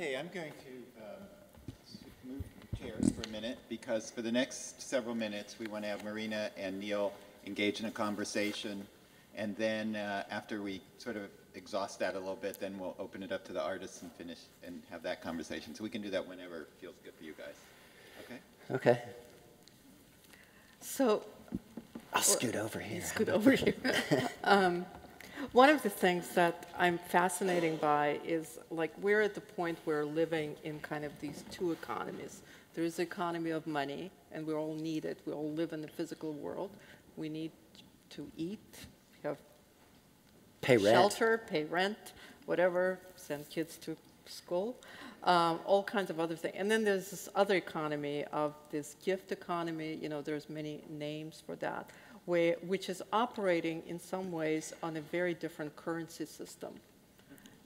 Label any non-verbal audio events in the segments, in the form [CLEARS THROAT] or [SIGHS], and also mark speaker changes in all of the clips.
Speaker 1: Okay, I'm going to um, move chairs for a minute because for the next several minutes, we want to have Marina and Neal engage in a conversation. And then uh, after we sort of exhaust that a little bit, then we'll open it up to the artists and finish and have that conversation. So we can do that whenever feels good for you guys. Okay?
Speaker 2: Okay.
Speaker 3: So,
Speaker 2: I'll scoot over here.
Speaker 3: scoot over here. [LAUGHS] um, one of the things that I'm fascinating by is like we're at the point where we're living in kind of these two economies. There is the economy of money, and we all need it. We all live in the physical world. We need to eat, have
Speaker 2: Pay rent.
Speaker 3: shelter, pay rent, whatever, send kids to school, um, all kinds of other things. And then there's this other economy of this gift economy. You know, there's many names for that, where, which is operating in some ways on a very different currency system.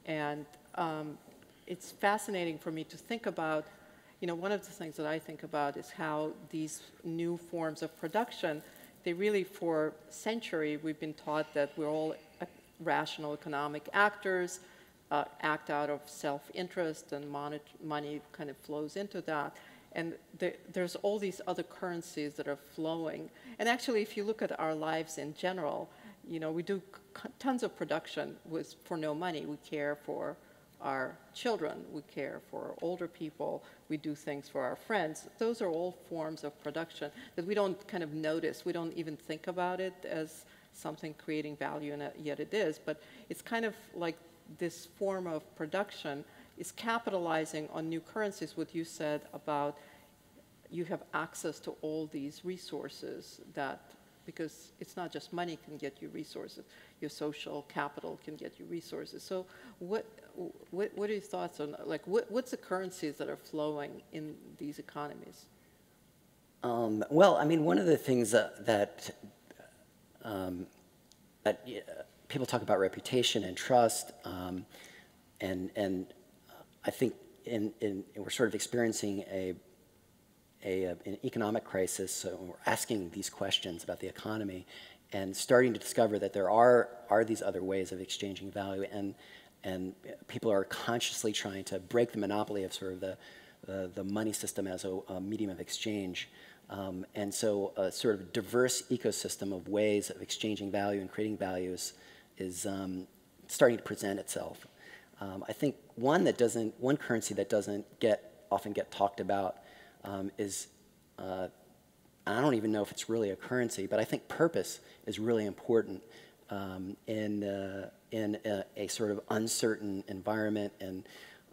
Speaker 3: And um, it's fascinating for me to think about. You know, one of the things that I think about is how these new forms of production, they really, for century, we've been taught that we're all uh, rational economic actors, uh, act out of self-interest, and money kind of flows into that. And the, there's all these other currencies that are flowing. And actually, if you look at our lives in general, you know, we do tons of production with, for no money. We care for our children, we care for older people, we do things for our friends. Those are all forms of production that we don't kind of notice. We don't even think about it as something creating value, and yet it is. But it's kind of like this form of production is capitalizing on new currencies, what you said about you have access to all these resources that because it's not just money can get you resources your social capital can get you resources. So what what, what are your thoughts on like what, what's the currencies that are flowing in these economies?
Speaker 2: Um, well i mean one of the things that, that um, that uh, people talk about reputation and trust, um, and and I think in, in we're sort of experiencing a, a an economic crisis. So we're asking these questions about the economy, and starting to discover that there are are these other ways of exchanging value, and and people are consciously trying to break the monopoly of sort of the the, the money system as a, a medium of exchange. Um, and so a sort of diverse ecosystem of ways of exchanging value and creating values is um, starting to present itself. Um, I think one that doesn't, one currency that doesn't get often get talked about um, is, uh, I don't even know if it's really a currency, but I think purpose is really important um, in, uh, in a, a, sort of uncertain environment and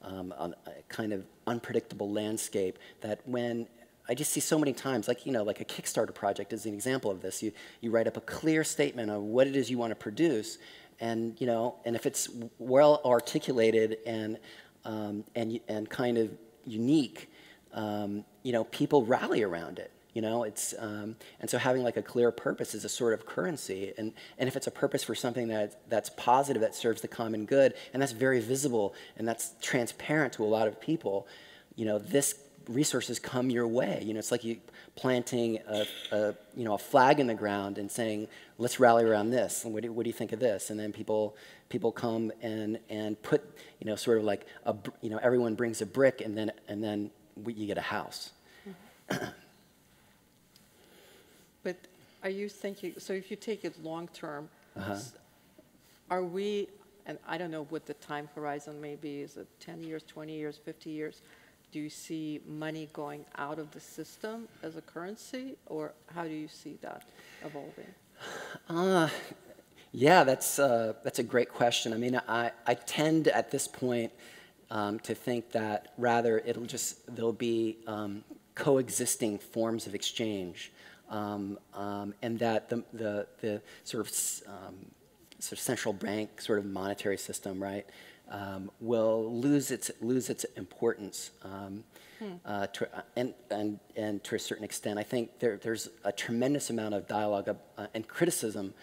Speaker 2: um, a kind of unpredictable landscape that when I just see so many times, like, you know, like a Kickstarter project is an example of this. You, you write up a clear statement of what it is you want to produce, and, you know, and if it's well articulated and, um, and, and kind of unique, um, you know, people rally around it. You know, it's, um, and so having like a clear purpose is a sort of currency. And, and if it's a purpose for something that, that's positive, that serves the common good, and that's very visible and that's transparent to a lot of people, you know, this resources come your way. You know, it's like you planting a, a, you know, a flag in the ground and saying, let's rally around this. And what do, what do you think of this? And then people, people come and, and put, you know, sort of like, a, you know, everyone brings a brick and then, and then we, you get a house.
Speaker 3: Mm-hmm. but are you thinking, so if you take it long term, uh-huh. are we, and I don't know what the time horizon may be, is it 10 years, 20 years, 50 years? do you see money going out of the system as a currency, or how do you see that evolving?
Speaker 2: Uh, yeah, that's, uh, that's a great question. I mean, I, I tend at this point um, to think that rather it'll just, there'll be um, coexisting forms of exchange, um, um and that the, the, the sort of, um, sort of central bank sort of monetary system, right, um, will lose its lose its importance. Um, hmm. uh, to, uh, and, and, and to a certain extent, I think there, there's a tremendous amount of dialogue uh, and criticism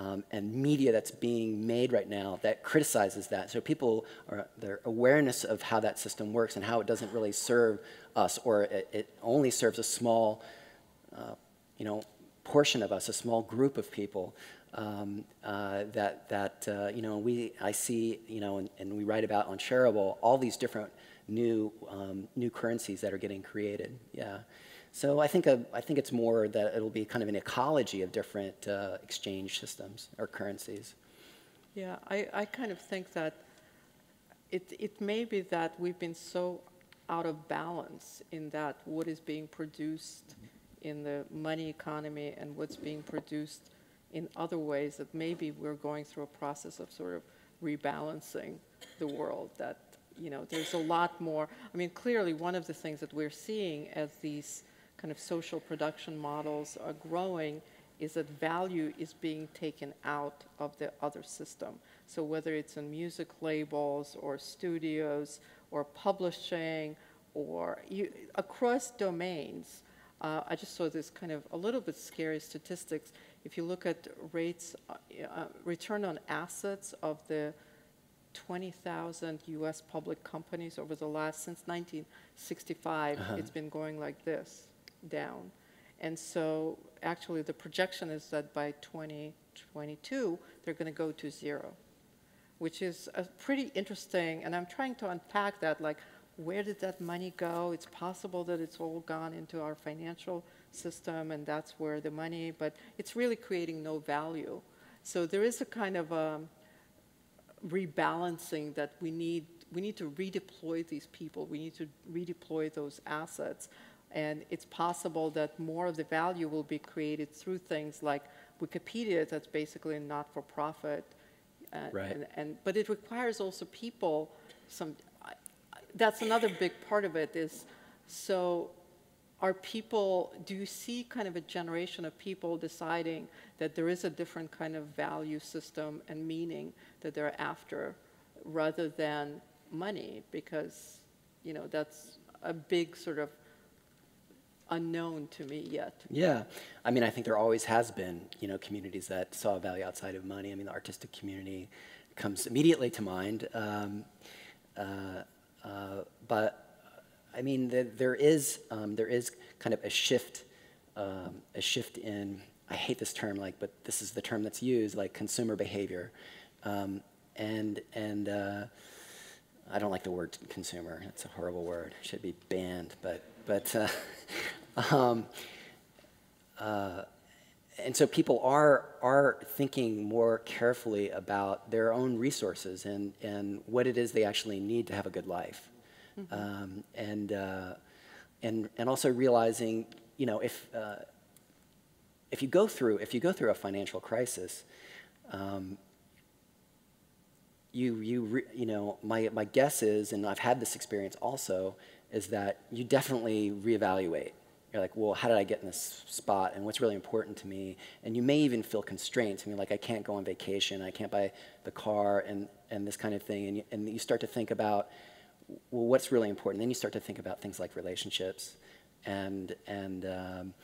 Speaker 2: um, and media that's being made right now that criticizes that. So people are their awareness of how that system works and how it doesn't really serve us, or it, it only serves a small, uh, you know, portion of us, a small group of people. Um, uh, that that uh, you know we I see you know and, and we write about on Shareable all these different new um, new currencies that are getting created. Yeah. So I think a, I think it's more that it'll be kind of an ecology of different uh, exchange systems or currencies.
Speaker 3: Yeah, I, I kind of think that it, it may be that we've been so out of balance in that what is being produced in the money economy and what's being produced in other ways that maybe we're going through a process of sort of rebalancing the world that you know there's a lot more i mean clearly one of the things that we're seeing as these kind of social production models are growing is that value is being taken out of the other system. So whether it's in music labels or studios or publishing or you, across domains, uh, I just saw this kind of a little bit scary statistics. If you look at rates, uh, uh, return on assets of the 20,000 U.S. public companies over the last since 1965,
Speaker 2: Uh-huh.
Speaker 3: it's been going like this down. And so actually the projection is that by 2022, they're going to go to zero, which is a pretty interesting, and I'm trying to unpack that, like, where did that money go? It's possible that it's all gone into our financial system, and that's where the money, but it's really creating no value. So there is a kind of um, rebalancing that we need. We need to redeploy these people. We need to redeploy those assets and it's possible that more of the value will be created through things like Wikipedia, that's basically a not-for-profit. Uh,
Speaker 2: Right.
Speaker 3: And, and, but it requires also people, some, that's another big part of it is, so are people, do you see kind of a generation of people deciding that there is a different kind of value system and meaning that they're after rather than money? Because, you know, that's a big sort of unknown to me yet.
Speaker 2: Yeah, I mean, I think there always has been, you know, communities that saw value outside of money. I mean, the artistic community comes immediately to mind. Um, uh, uh, but I mean, the, there is um, there is kind of a shift, um, a shift in. I hate this term, like, but this is the term that's used, like consumer behavior, um, and and. Uh, I don't like the word consumer. It's a horrible word. It should be banned. But but uh, [LAUGHS] um, uh, and so people are are thinking more carefully about their own resources and and what it is they actually need to have a good life, um, and uh, and and also realizing you know if uh, if you go through if you go through a financial crisis. Um, you you you know my my guess is, and I've had this experience also, is that you definitely reevaluate. You're like, well, how did I get in this spot, and what's really important to me? And you may even feel constraints. I mean, like I can't go on vacation, I can't buy the car, and and this kind of thing. And you, and you start to think about, well, what's really important. Then you start to think about things like relationships, and and um,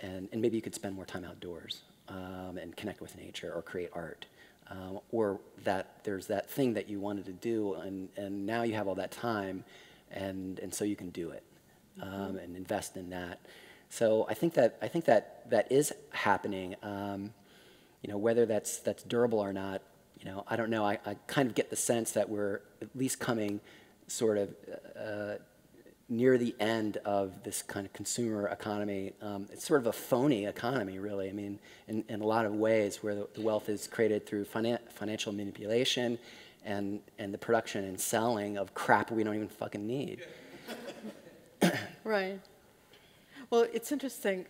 Speaker 2: and and maybe you could spend more time outdoors um, and connect with nature or create art um, or that there's that thing that you wanted to do, and, and now you have all that time, and, and so you can do it um, and invest in that. So I think that I think that that is happening. Um, you know, whether that's that's durable or not, you know, I don't know. I, I kind of get the sense that we're at least coming sort of uh, near the end of this kind of consumer economy. Um, it's sort of a phony economy, really. I mean, in, in a lot of ways, where the, the wealth is created through finan- financial manipulation and, and the production and selling of crap we don't even fucking need.
Speaker 3: Right. Well, it's interesting.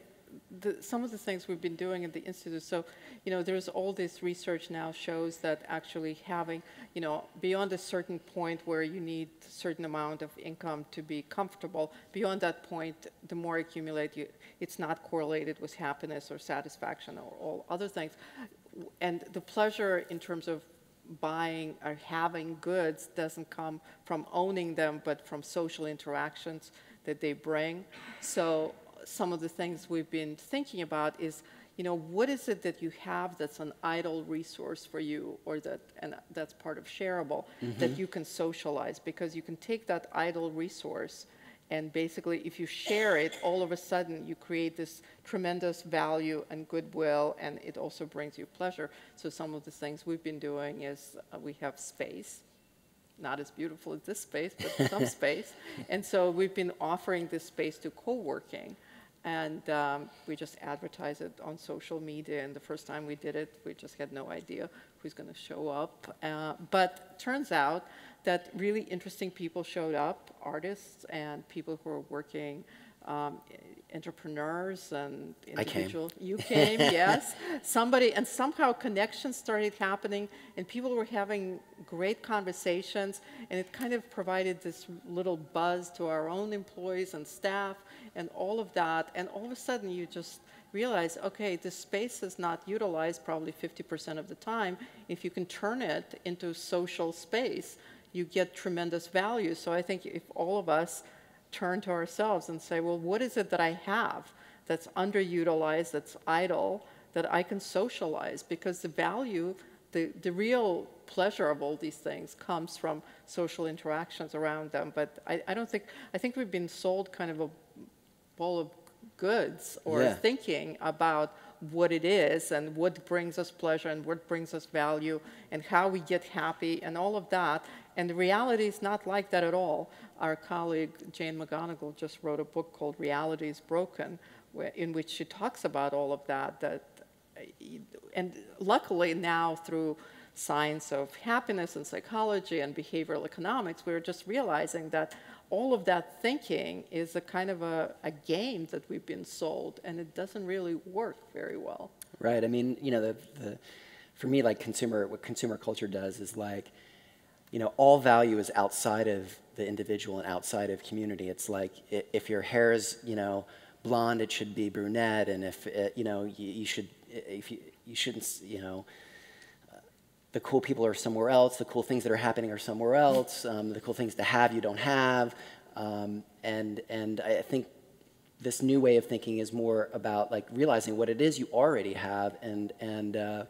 Speaker 3: The, some of the things we've been doing at the institute. So, you know, there's all this research now shows that actually having, you know, beyond a certain point where you need a certain amount of income to be comfortable, beyond that point, the more accumulate, you, it's not correlated with happiness or satisfaction or all other things. And the pleasure in terms of buying or having goods doesn't come from owning them, but from social interactions that they bring. So some of the things we've been thinking about is, you know, what is it that you have that's an idle resource for you, or that, and that's part of shareable, that you can socialize because you can take that idle resource And basically, if you share it, all of a sudden you create this tremendous value and goodwill, and it also brings you pleasure. So, some of the things we've been doing is uh, we have space, not as beautiful as this space, but some [LAUGHS] space. And so, we've been offering this space to co working. And um, we just advertise it on social media. And the first time we did it, we just had no idea who's going to show up. Uh, but turns out that really interesting people showed up, artists and people who are working, um, entrepreneurs and
Speaker 2: I came.
Speaker 3: individual. You came, [LAUGHS] yes. Somebody and somehow connections started happening, and people were having great conversations, and it kind of provided this little buzz to our own employees and staff, and all of that. And all of a sudden, you just realize, okay, this space is not utilized probably 50% of the time. If you can turn it into social space, you get tremendous value. So I think if all of us turn to ourselves and say, well, what is it that I have that's underutilized, that's idle, that I can socialize? Because the value, the, the real pleasure of all these things comes from social interactions around them. But I, I don't think, I think we've been sold kind of a bowl of goods or
Speaker 2: Yeah.
Speaker 3: thinking about what it is and what brings us pleasure and what brings us value and how we get happy and all of that. And the reality is not like that at all. Our colleague Jane McGonigal just wrote a book called Reality is Broken, in which she talks about all of that. That, uh, and luckily now through science of happiness and psychology and behavioral economics, we're just realizing that all of that thinking is a kind of a, a game that we've been sold, and it doesn't really work very well.
Speaker 2: Right. I mean, you know, the, the for me, like consumer, what consumer culture does is like, you know, all value is outside of the individual and outside of community. It's like if your hair is, you know, blonde, it should be brunette, and if it, you know, you, you should, if you, you shouldn't, you know, the cool people are somewhere else, the cool things that are happening are somewhere else, um, the cool things to have you don't have. Um, and, and I think this new way of thinking is more about like realizing what it is you already have and, and, uh,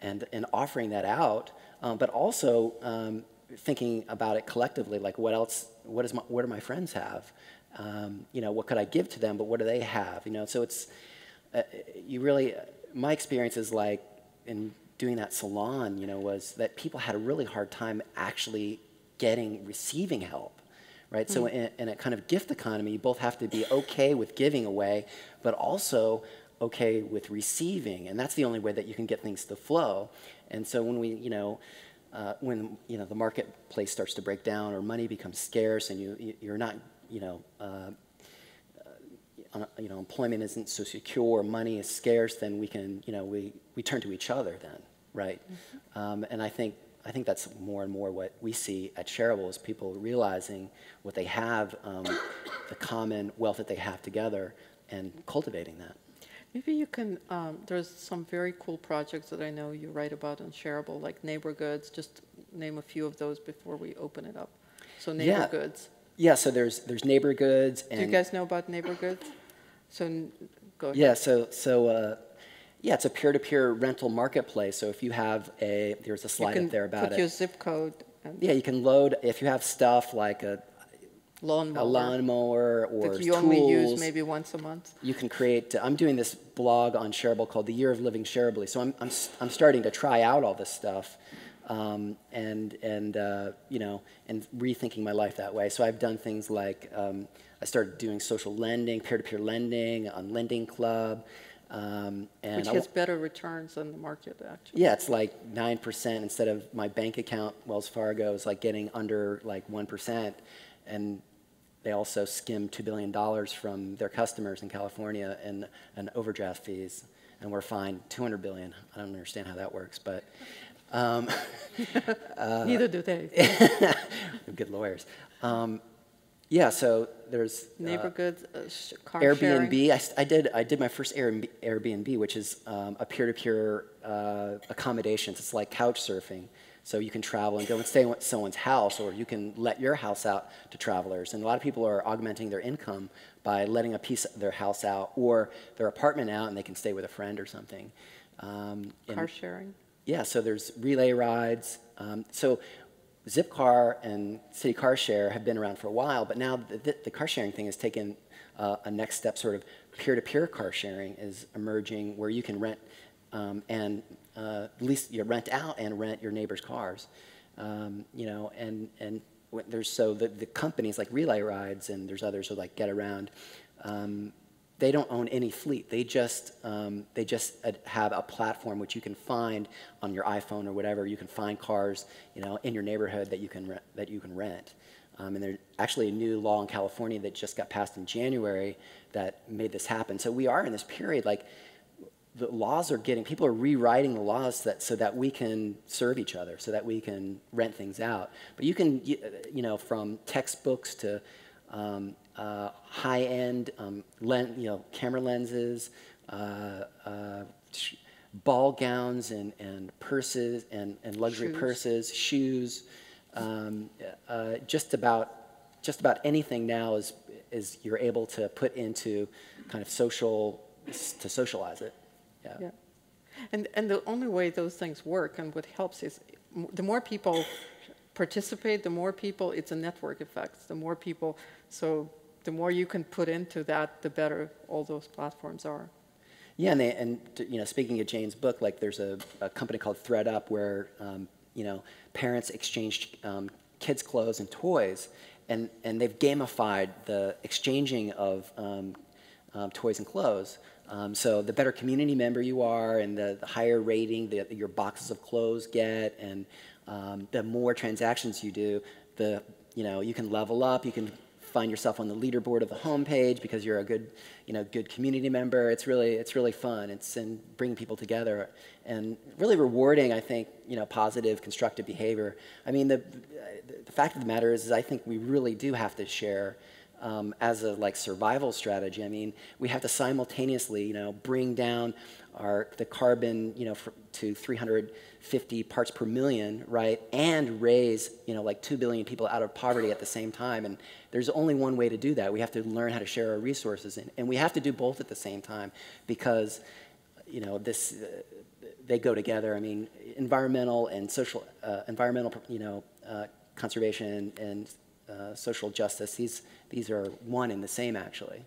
Speaker 2: and, and offering that out, um, but also um, thinking about it collectively, like what else, what, is my, what do my friends have? Um, you know, what could I give to them, but what do they have? You know, so it's, uh, you really, my experience is like in doing that salon, you know, was that people had a really hard time actually getting, receiving help, right? So in, in a kind of gift economy, you both have to be okay with giving away, but also okay with receiving, and that's the only way that you can get things to flow. And so when we, you know, uh, when you know the marketplace starts to break down or money becomes scarce and you you- you're not, you know. Uh, un- you know, employment isn't so secure, money is scarce, then we can, you know, we, we turn to each other then, right? Um, and I think, I think that's more and more what we see at Shareable is people realizing what they have, um, the common wealth that they have together, and cultivating that.
Speaker 3: Maybe you can, um, there's some very cool projects that I know you write about on Shareable, like Neighbor Goods. Just name a few of those before we open it up. So Neighbor
Speaker 2: Yeah.
Speaker 3: Goods.
Speaker 2: Yeah, so there's there's neighbor goods and
Speaker 3: Do you guys know about Neighbor Goods? So go ahead.
Speaker 2: Yeah, so so uh, yeah, it's a peer-to-peer rental marketplace. So if you have a there's a slide
Speaker 3: can
Speaker 2: up there about
Speaker 3: put
Speaker 2: it.
Speaker 3: your zip code and
Speaker 2: Yeah, you can load if you have stuff like a,
Speaker 3: lawnmower
Speaker 2: a lawnmower or
Speaker 3: that you
Speaker 2: tools.
Speaker 3: only use maybe once a month.
Speaker 2: You can create. I'm doing this blog on Shareable called "The Year of Living Shareably." So I'm I'm I'm starting to try out all this stuff, um, and and uh, you know and rethinking my life that way. So I've done things like um, I started doing social lending, peer-to-peer lending on Lending Club, um, and
Speaker 3: Which has better returns than the market, actually.
Speaker 2: yeah, it's like nine percent instead of my bank account. Wells Fargo is like getting under like one percent, and they also skim two billion dollars from their customers in California in, in overdraft fees, and we're fined two hundred billion. I don't understand how that works, but um, [LAUGHS]
Speaker 3: Neither do they. [LAUGHS]
Speaker 2: good lawyers. Um, yeah, so there's uh,
Speaker 3: Neighbor Goods, uh, sh- car
Speaker 2: Airbnb.
Speaker 3: sharing.
Speaker 2: I, s- I did. I did my first Airbnb, Airbnb which is um, a peer-to-peer uh, accommodations. It's like couch surfing. So you can travel and go and stay at someone's house, or you can let your house out to travelers. And a lot of people are augmenting their income by letting a piece of their house out or their apartment out, and they can stay with a friend or something. Um,
Speaker 3: Car sharing.
Speaker 2: yeah, so there's relay rides. Um, so Zipcar and City Car Share have been around for a while, but now the, the, the car sharing thing has taken uh, a next step. Sort of peer-to-peer car sharing is emerging, where you can rent um, and uh, lease, you rent out and rent your neighbor's cars. Um, you know, and and there's so the, the companies like Relay Rides and there's others who like Getaround. Um, they don't own any fleet. They just um, they just have a platform which you can find on your iPhone or whatever. You can find cars, you know, in your neighborhood that you can that you can rent. Um, and there's actually a new law in California that just got passed in January that made this happen. So we are in this period like the laws are getting people are rewriting the laws that so that we can serve each other, so that we can rent things out. But you can you, you know from textbooks to um, uh, high-end um, len- you know, camera lenses, uh, uh, ball gowns and, and purses and, and luxury
Speaker 3: Shoes.
Speaker 2: purses, shoes. Um, uh, just about just about anything now is is you're able to put into kind of social to socialize it. Yeah.
Speaker 3: Yeah. And, and the only way those things work and what helps is the more people participate, the more people, it's a network effect. The more people, so the more you can put into that, the better all those platforms are.
Speaker 2: Yeah, and, they, and to- you know, speaking of Jane's book, like there's a, a company called ThredUp where um, you know parents exchange um, kids' clothes and toys, and and they've gamified the exchanging of um, um, toys and clothes. Um, so the better community member you are, and the, the higher rating that your boxes of clothes get, and um, the more transactions you do, the you know you can level up. You can find yourself on the leaderboard of the homepage because you're a good, you know, good community member. It's really, it's really fun. It's and bringing people together and really rewarding. I think, you know, positive, constructive behavior. I mean, the the fact of the matter is, is I think we really do have to share. Um, as a like survival strategy, I mean, we have to simultaneously, you know, bring down our the carbon, you know, for, to 350 parts per million, right, and raise, you know, like two billion people out of poverty at the same time. And there's only one way to do that. We have to learn how to share our resources, and, and we have to do both at the same time because, you know, this uh, they go together. I mean, environmental and social, uh, environmental, you know, uh, conservation and uh, social justice. These these are one and the same, actually.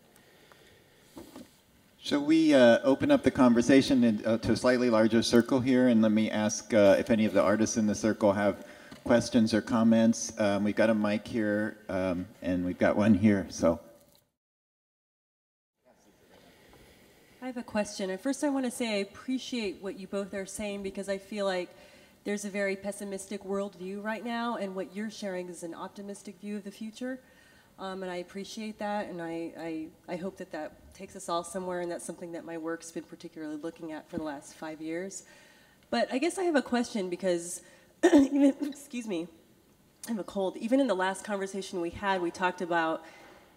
Speaker 1: Shall we uh, open up the conversation in, uh, to a slightly larger circle here? And let me ask uh, if any of the artists in the circle have questions or comments. Um, we've got a mic here, um, and we've got one here. So,
Speaker 4: I have a question. And first, I want to say I appreciate what you both are saying because I feel like there's a very pessimistic worldview right now, and what you're sharing is an optimistic view of the future. Um, and I appreciate that, and I, I, I hope that that takes us all somewhere, and that's something that my work's been particularly looking at for the last five years. But I guess I have a question because, [CLEARS THROAT] even, [CLEARS THROAT] excuse me, I have a cold. Even in the last conversation we had, we talked about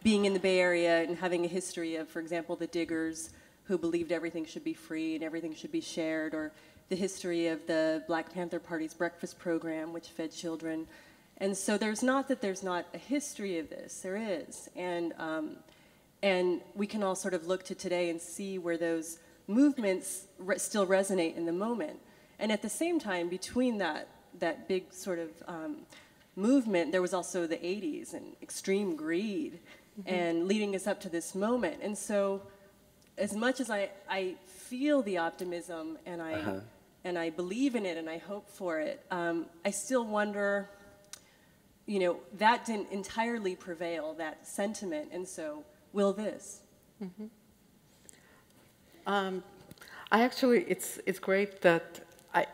Speaker 4: being in the Bay Area and having a history of, for example, the diggers who believed everything should be free and everything should be shared, or the history of the Black Panther Party's breakfast program, which fed children. And so there's not that there's not a history of this, there is. And, um, and we can all sort of look to today and see where those movements re- still resonate in the moment. And at the same time, between that, that big sort of um, movement, there was also the 80s and extreme greed and leading us up to this moment. And so, as much as I, I feel the optimism and I,
Speaker 2: Uh-huh.
Speaker 4: and I believe in it and I hope for it, um, I still wonder, you know, that didn't entirely prevail, that sentiment. And so, will this?
Speaker 3: Um, I actually, it's, it's great that I,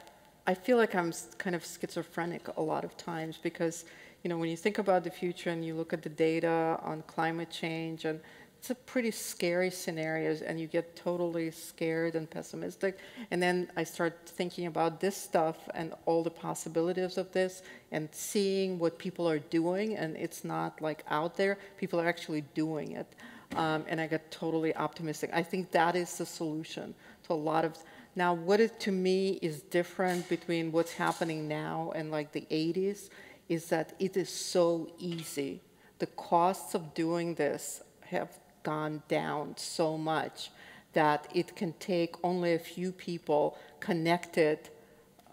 Speaker 3: I feel like I'm kind of schizophrenic a lot of times because, you know, when you think about the future and you look at the data on climate change and it's a pretty scary scenarios and you get totally scared and pessimistic. And then I start thinking about this stuff and all the possibilities of this and seeing what people are doing and it's not like out there, people are actually doing it um, and I got totally optimistic. I think that is the solution to a lot of. Now, what it to me is different between what's happening now and like the 80s is that it is so easy. The costs of doing this have gone down so much that it can take only a few people connected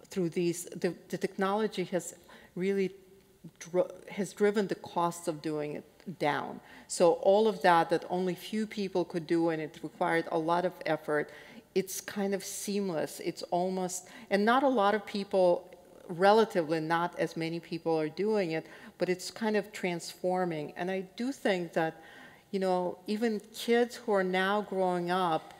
Speaker 3: through these. The, the technology has really has driven the costs of doing it down. So all of that that only few people could do and it required a lot of effort, it's kind of seamless. It's almost and not a lot of people relatively not as many people are doing it, but it's kind of transforming. And I do think that, you know, even kids who are now growing up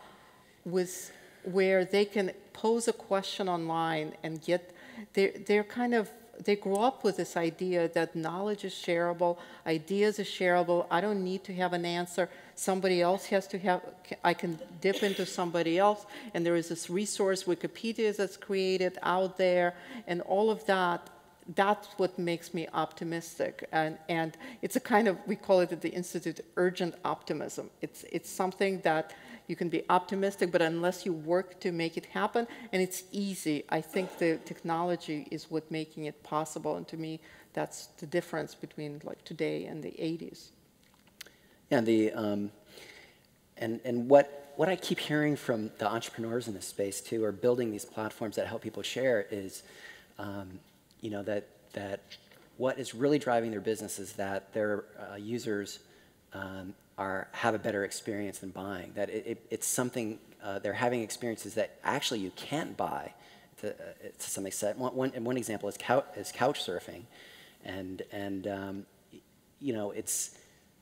Speaker 3: with where they can pose a question online and get they're, they're kind of they grow up with this idea that knowledge is shareable ideas are shareable i don't need to have an answer. Somebody else has to have i can dip into somebody else and there is this resource wikipedia that's created out there and all of that that's what makes me optimistic and and it's a kind of we call it at the institute urgent optimism it's it's something that you can be optimistic, but unless you work to make it happen, and it's easy, I think the technology is what making it possible. And to me, that's the difference between like today and the 80s.
Speaker 2: Yeah, the um, and and what what I keep hearing from the entrepreneurs in this space too, are building these platforms that help people share is, um, you know, that that what is really driving their business is that their uh, users um, are have a better experience than buying. That it, it, it's something uh, they're having experiences that actually you can't buy to, uh, to some extent. One, one, one example is couch, is couch surfing, and and um, you know it's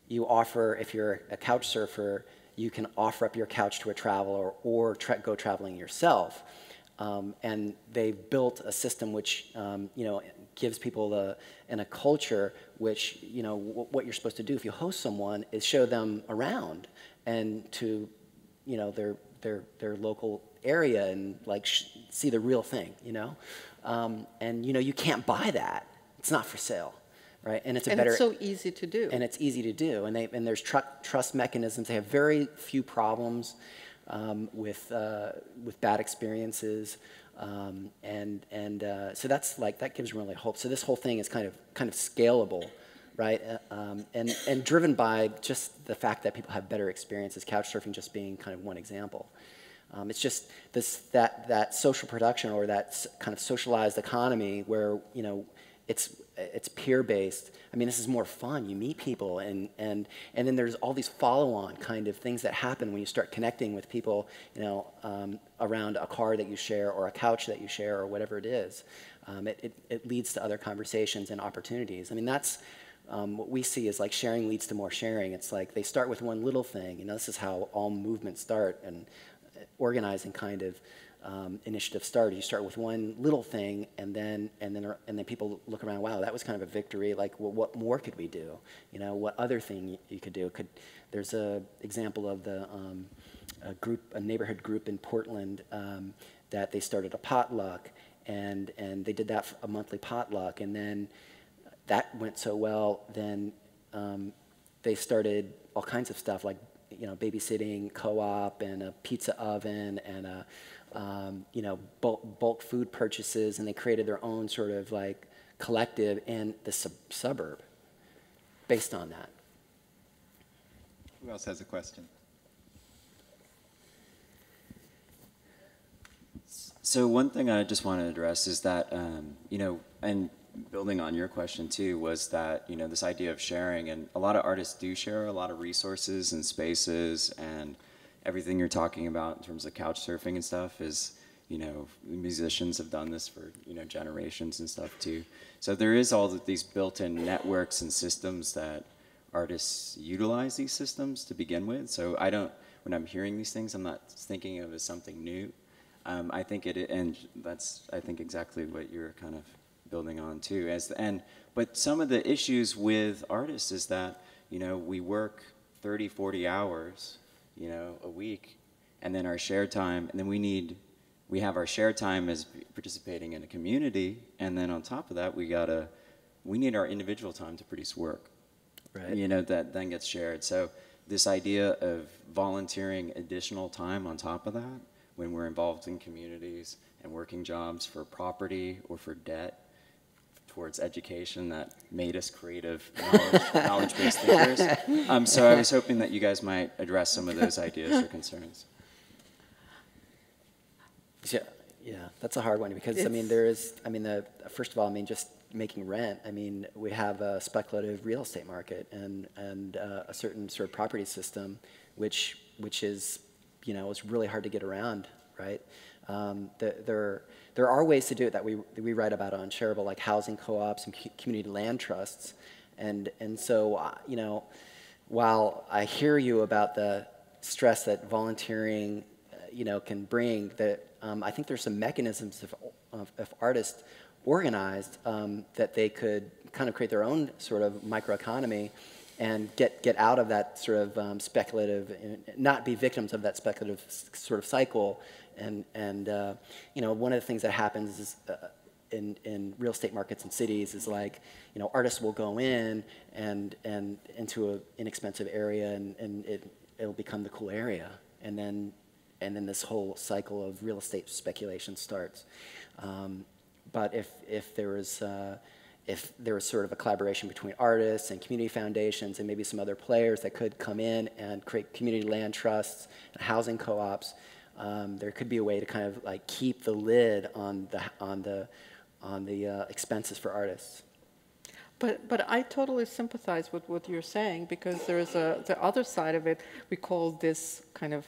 Speaker 2: you offer if you're a couch surfer you can offer up your couch to a traveler or tra go traveling yourself. Um, and they've built a system which um, you know gives people the and a culture which you know what you're supposed to do if you host someone is show them around and to you know their their their local area and like see the real thing you know? Um, and you know you can't buy that. It's not for sale right? And it's a
Speaker 3: and
Speaker 2: better
Speaker 3: it's so easy to do.
Speaker 2: And it's easy to do. And they and there's tr trust mechanisms. They have very few problems um, with uh, with bad experiences um, and and uh, so that's like that gives really hope. So this whole thing is kind of kind of scalable, right? Uh, um, and and driven by just the fact that people have better experiences. Couchsurfing just being kind of one example. Um, it's just this that that social production or that kind of socialized economy where you know it's it's peer based. I mean, this is more fun. You meet people, and and and then there's all these follow-on kind of things that happen when you start connecting with people, you know, um, around a car that you share or a couch that you share or whatever it is. Um, it, it, it leads to other conversations and opportunities. I mean, that's um, what we see is like sharing leads to more sharing. It's like they start with one little thing. You know, this is how all movements start, and organizing kind of um, initiative started. You start with one little thing, and then and then and then people look around. Wow, that was kind of a victory. Like, well, what more could we do? You know, what other thing you could do? Could there's a example of the um, a group, a neighborhood group in Portland um, that they started a potluck, and and they did that a monthly potluck, and then that went so well. Then um, they started all kinds of stuff like you know babysitting co-op and a pizza oven and a um, you know, bulk, bulk, food purchases, and they created their own sort of like collective in the sub suburb based on that.
Speaker 1: Who else has a question?
Speaker 5: So one thing I just want to address is that, um, you know, and building on your question too, was that, you know, this idea of sharing, and a lot of artists do share a lot of resources and spaces and everything you're talking about in terms of couch surfing and stuff is, you know, musicians have done this for, you know, generations and stuff too. So there is all these built-in networks and systems that artists utilize these systems to begin with. So I don't, when I'm hearing these things, I'm not thinking of as something new. Um, I think it, and that's, I think exactly what you're kind of building on too. As the, and, but some of the issues with artists is that, you know, we work 30, 40 hours you know, a week, and then our share time, and then we need, we have our share time as participating in a community, and then on top of that, we gotta, we need our individual time to produce work.
Speaker 2: Right.
Speaker 5: You know, that then gets shared. So this idea of volunteering additional time on top of that, when we're involved in communities and working jobs for property or for debt, towards education that made us creative, [LAUGHS] knowledge-based thinkers. Um, so I was hoping that you guys might address some of those ideas or concerns.
Speaker 2: Yeah, yeah, that's a hard one because I mean there is I mean the first of all I mean just making rent. I mean, we have a speculative real estate market and and uh, a certain sort of property system, which which is, you know, it's really hard to get around, right? Um, the, there there are ways to do it that we that we write about on Shareable, like housing co-ops and community land trusts, and and so uh, you know, while I hear you about the stress that volunteering, uh, you know, can bring, that um, I think there's some mechanisms if, of, if artists organized um, that they could kind of create their own sort of microeconomy and get, get out of that sort of um, speculative, not be victims of that speculative sort of cycle. And, and uh, you know, one of the things that happens is, uh, in, in real estate markets and cities is like, you know, artists will go in and, and into an inexpensive area and, and it, it'll become the cool area. And then, and then this whole cycle of real estate speculation starts. Um, but if, if there was, uh, if there was sort of a collaboration between artists and community foundations and maybe some other players that could come in and create community land trusts and housing co-ops, um, there could be a way to kind of like keep the lid on the, on the, on the uh, expenses for artists.
Speaker 3: But, but I totally sympathize with what you're saying because there's a, the other side of it. We call this kind of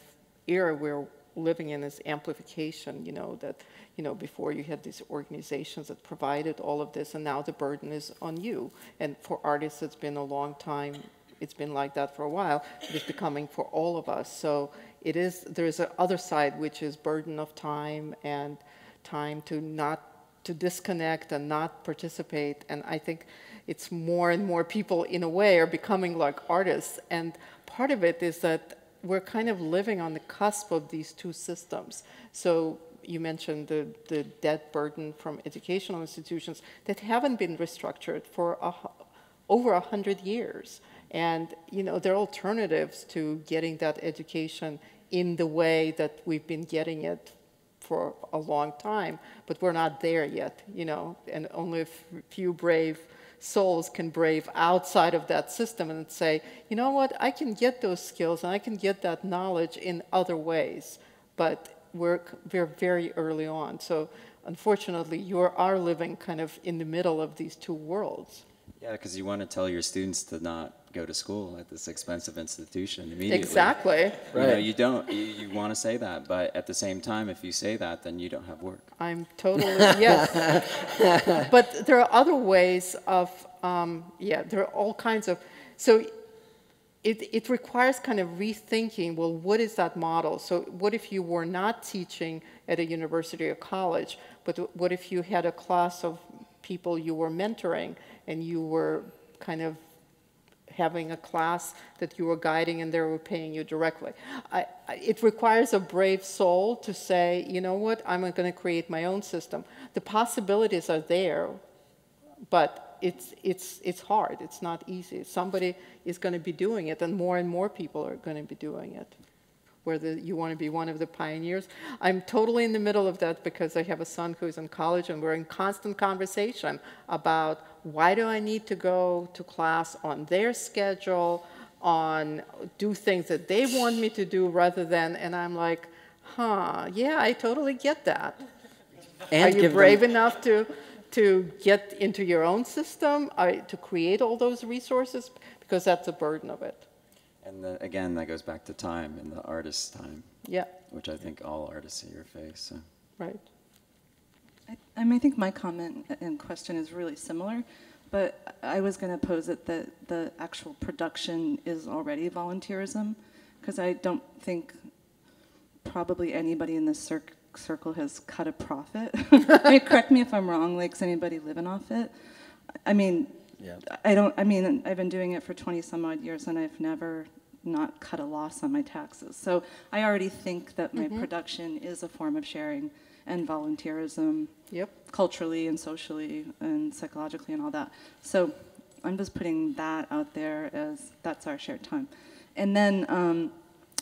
Speaker 3: era we're living in is amplification, you know, that, you know, before you had these organizations that provided all of this and now the burden is on you. And for artists, it's been a long time. It's been like that for a while. It's becoming for all of us. So it is, there's an other side, which is burden of time and time to not to disconnect and not participate. And I think it's more and more people, in a way, are becoming like artists. And part of it is that we're kind of living on the cusp of these two systems. So you mentioned the, the debt burden from educational institutions that haven't been restructured for a, over a hundred years. And you know, there are alternatives to getting that education in the way that we've been getting it for a long time, but we're not there yet, you know, and only a few brave souls can brave outside of that system and say, you know what, I can get those skills and I can get that knowledge in other ways, but we're, we're very early on. So unfortunately, you are living kind of in the middle of these two worlds.
Speaker 5: Yeah, because you want to tell your students to not go to school at this expensive institution immediately.
Speaker 3: Exactly.
Speaker 5: You know,
Speaker 2: Right.
Speaker 5: you don't, you, you want to say that, but at the same time, if you say that, then you don't have work.
Speaker 3: I'm totally, yes. [LAUGHS] but there are other ways of, um, yeah, there are all kinds of, so it, it requires kind of rethinking, well, what is that model? So what if you were not teaching at a university or college, but what if you had a class of people you were mentoring and you were kind of having a class that you were guiding and they were paying you directly. I, it requires a brave soul to say, you know what, I'm going to create my own system. The possibilities are there, but it's, it's, it's hard. It's not easy. Somebody is going to be doing it, and more and more people are going to be doing it. Whether you want to be one of the pioneers. I'm totally in the middle of that because I have a son who's in college, and we're in constant conversation about why do I need to go to class on their schedule, on do things that they want me to do rather than, and I'm like, huh, yeah, I totally get that.
Speaker 2: And
Speaker 3: Are you brave enough to, to get into your own system, to create all those resources? Because that's a burden of it.
Speaker 5: And the, again, that goes back to time and the artist's time,
Speaker 3: Yeah,
Speaker 5: which I think all artists here face. So.
Speaker 3: right.
Speaker 6: I, I mean, I think my comment and question is really similar, but I was going to pose it that the actual production is already volunteerism, because I don't think probably anybody in this cir- circle has cut a profit. [LAUGHS] I mean, correct me if I'm wrong. Like, is anybody living off it? I mean,
Speaker 2: Yeah.
Speaker 6: I don't. I mean, I've been doing it for 20 some odd years, and I've never not cut a loss on my taxes. So I already think that my production is a form of sharing and volunteerism
Speaker 3: Yep.
Speaker 6: culturally and socially and psychologically and all that. So I'm just putting that out there as that's our shared time. And then um,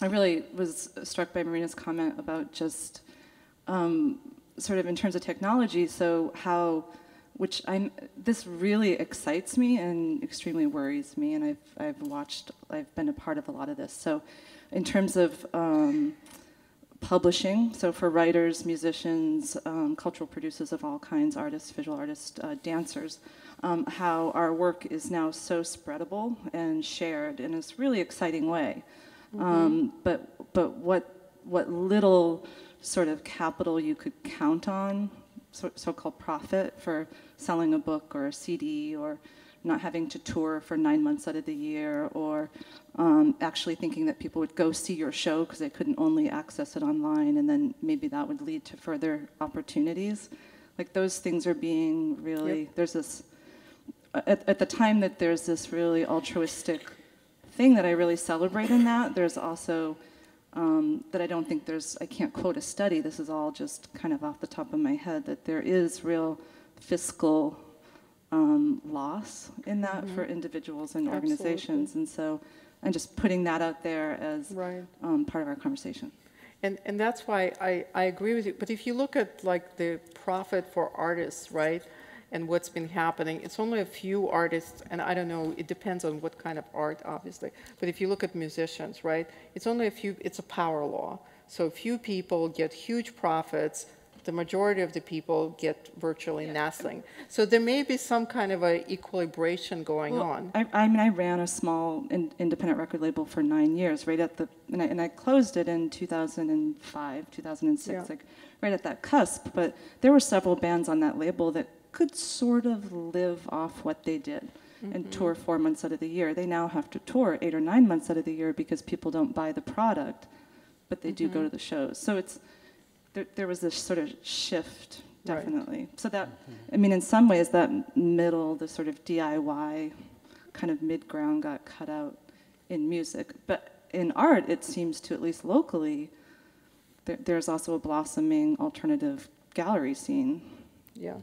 Speaker 6: I really was struck by Marina's comment about just um, sort of in terms of technology. So how, which I'm, this really excites me and extremely worries me. And I've I've watched, I've been a part of a lot of this. So in terms of um, publishing, so for writers, musicians, um, cultural producers of all kinds, artists, visual artists, uh, dancers, um, how our work is now so spreadable and shared in this really exciting way. Um, but but what what little sort of capital you could count on, so-called profit for selling a book or a CD or not having to tour for nine months out of the year or um, actually thinking that people would go see your show because they couldn't only access it online and then maybe that would lead to further opportunities. Like those things are being really, there's this, at, at the time that there's this really altruistic thing that I really celebrate in that, there's also um, that I don't think there's, I can't quote a study, this is all just kind of off the top of my head, that there is real fiscal um, loss in that for individuals and organizations. And so I'm just putting that out there as
Speaker 3: Right.
Speaker 6: um, part of our conversation.
Speaker 3: And, and that's why I, I agree with you. But if you look at like the profit for artists, right, and what's been happening, it's only a few artists, and I don't know, it depends on what kind of art, obviously. But if you look at musicians, right, it's only a few, it's a power law. So few people get huge profits, the majority of the people get virtually nothing. So there may be some kind of a equilibration going
Speaker 6: Well,
Speaker 3: on.
Speaker 6: I, I mean, I ran a small in, independent record label for nine years, right at the, and I, and I closed it in 2005, 2006,
Speaker 3: Yeah.
Speaker 6: like right at that cusp. But there were several bands on that label that could sort of live off what they did and mm-hmm. tour four months out of the year. They now have to tour eight or nine months out of the year because people don't buy the product, but they do go mm-hmm. to the shows. So it's there, there was this sort of shift,
Speaker 3: Right.
Speaker 6: definitely. So that, mm-hmm. I mean, in some ways, that middle, the sort of DIY kind of mid ground got cut out in music. But in art, it seems to, at least locally, there, there's also a blossoming alternative gallery scene.
Speaker 3: Yeah,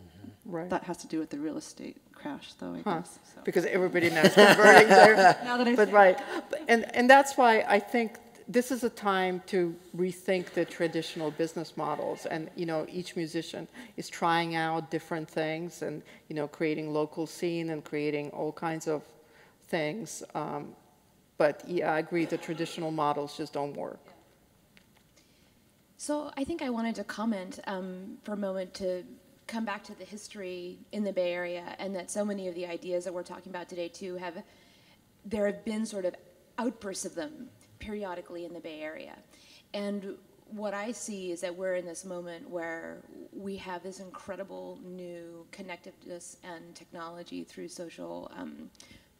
Speaker 3: right.
Speaker 6: That has to do with the real estate crash, though, I
Speaker 3: Huh.
Speaker 6: guess. So.
Speaker 3: Because everybody knows converting their, [LAUGHS]
Speaker 6: Now that I
Speaker 3: but
Speaker 6: say-
Speaker 3: right. But- And, and that's why I think this is a time to rethink the traditional business models. And, you know, each musician is trying out different things and, you know, creating local scene and creating all kinds of things. Um, But yeah, I agree, the traditional models just don't work.
Speaker 7: So I think I wanted to comment um, for a moment to come back to the history in the Bay Area, and that so many of the ideas that we're talking about today too have there have been sort of outbursts of them periodically in the Bay Area, and what I see is that we're in this moment where we have this incredible new connectiveness and technology through social um,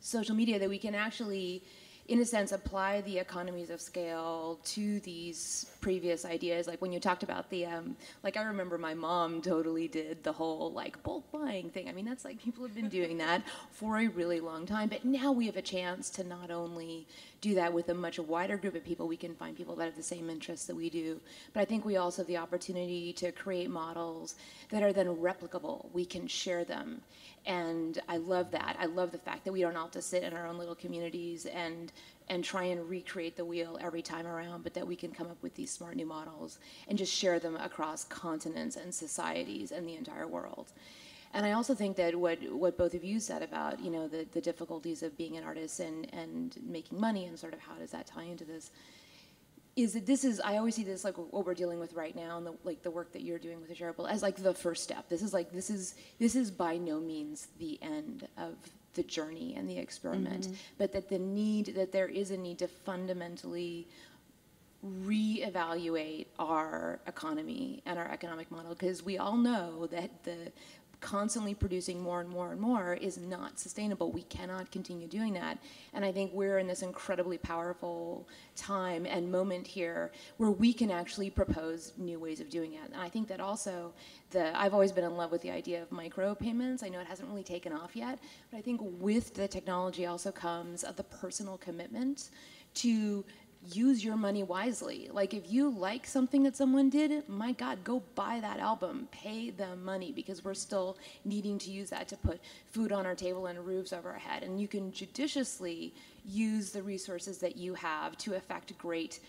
Speaker 7: social media that we can actually in a sense, apply the economies of scale to these previous ideas. Like when you talked about the, um, like I remember my mom totally did the whole like bulk buying thing. I mean, that's like [LAUGHS] people have been doing that for a really long time. But now we have a chance to not only do that with a much wider group of people, we can find people that have the same interests that we do. But I think we also have the opportunity to create models that are then replicable. We can share them. And I love that. I love the fact that we don't have to sit in our own little communities and and try and recreate the wheel every time around, but that we can come up with these smart new models and just share them across continents and societies and the entire world. And I also think that what, what both of you said about, you know, the, the difficulties of being an artist and, and making money and sort of how does that tie into this, is that this is I always see this like what we're dealing with right now and the, like the work that you're doing with the shareable as like the first step. This is like this is this is by no means the end of the journey and the experiment, mm-hmm. but that the need that there is a need to fundamentally reevaluate our economy and our economic model because we all know that the constantly producing more and more and more is not sustainable. We cannot continue doing that. And I think we're in this incredibly powerful time and moment here where we can actually propose new ways of doing it. And I think that also the I've always been in love with the idea of micro payments. I know it hasn't really taken off yet, but I think with the technology also comes the personal commitment to use your money wisely. Like if you like something that someone did, my God, go buy that album, pay them money because we're still needing to use that to put food on our table and roofs over our head. And you can judiciously use the resources that you have to affect great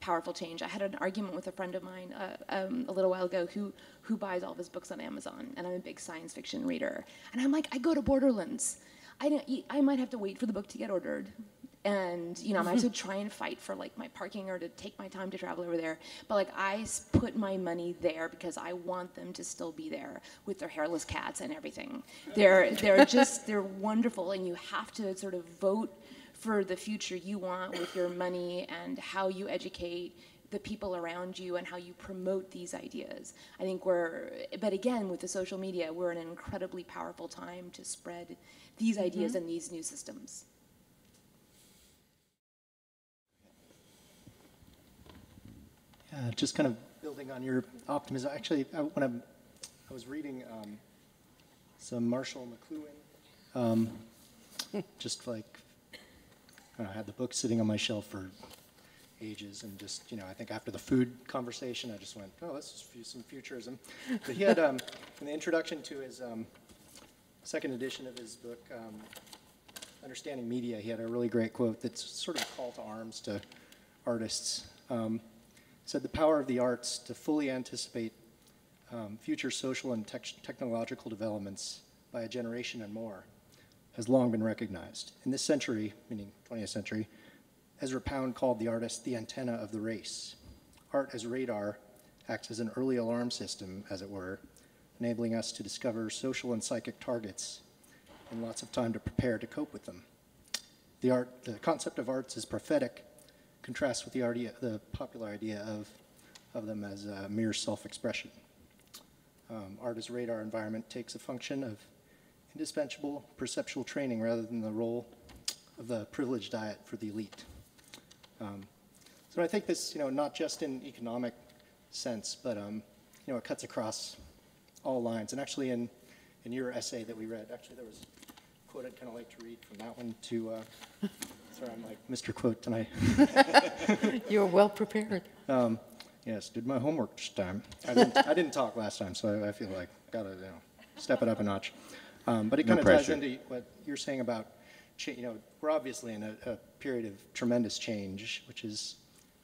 Speaker 7: powerful change. I had an argument with a friend of mine uh, um, a little while ago who who buys all of his books on Amazon, and I'm a big science fiction reader. And I'm like, I go to Borderlands. I. I might have to wait for the book to get ordered and you know I'm mm-hmm. to try and fight for like my parking or to take my time to travel over there. But like I put my money there because I want them to still be there with their hairless cats and everything. They're they're [LAUGHS] just they're wonderful, and you have to sort of vote for the future you want with your money and how you educate the people around you and how you promote these ideas. I think we're, but again, with the social media, we're in an incredibly powerful time to spread these ideas mm-hmm. and these new systems.
Speaker 8: Yeah, just kind of building on your optimism. Actually, I, when I'm, I was reading um, some Marshall McLuhan, um, [LAUGHS] just like I, know, I had the book sitting on my shelf for ages, and just you know, I think after the food conversation, I just went, oh, this is some futurism. But he had um, [LAUGHS] in the introduction to his um, second edition of his book. Um, Understanding Media, he had a really great quote that's sort of a call to arms to artists. Um, said, The power of the arts to fully anticipate um, future social and tech- technological developments by a generation and more has long been recognized. In this century, meaning 20th century, Ezra Pound called the artist the antenna of the race. Art as radar acts as an early alarm system, as it were, enabling us to discover social and psychic targets and lots of time to prepare to cope with them. The art, the concept of arts is prophetic, contrasts with the, idea, the popular idea of, of them as a mere self-expression. Um, art as radar environment takes a function of indispensable perceptual training rather than the role of the privileged diet for the elite. Um, so I think this, you know, not just in economic sense, but um, you know, it cuts across all lines. And actually, in in your essay that we read, actually there was a quote I'd kind of like to read from that one to. Uh, sorry, I'm like Mr. Quote tonight. [LAUGHS]
Speaker 3: You're well prepared.
Speaker 8: Um, yes, did my homework this time. I didn't, I didn't talk last time, so I, I feel like gotta you know step it up a notch. Um, but it
Speaker 5: No
Speaker 8: kind of ties into what you're saying about, cha- you know, we're obviously in a, a period of tremendous change, which is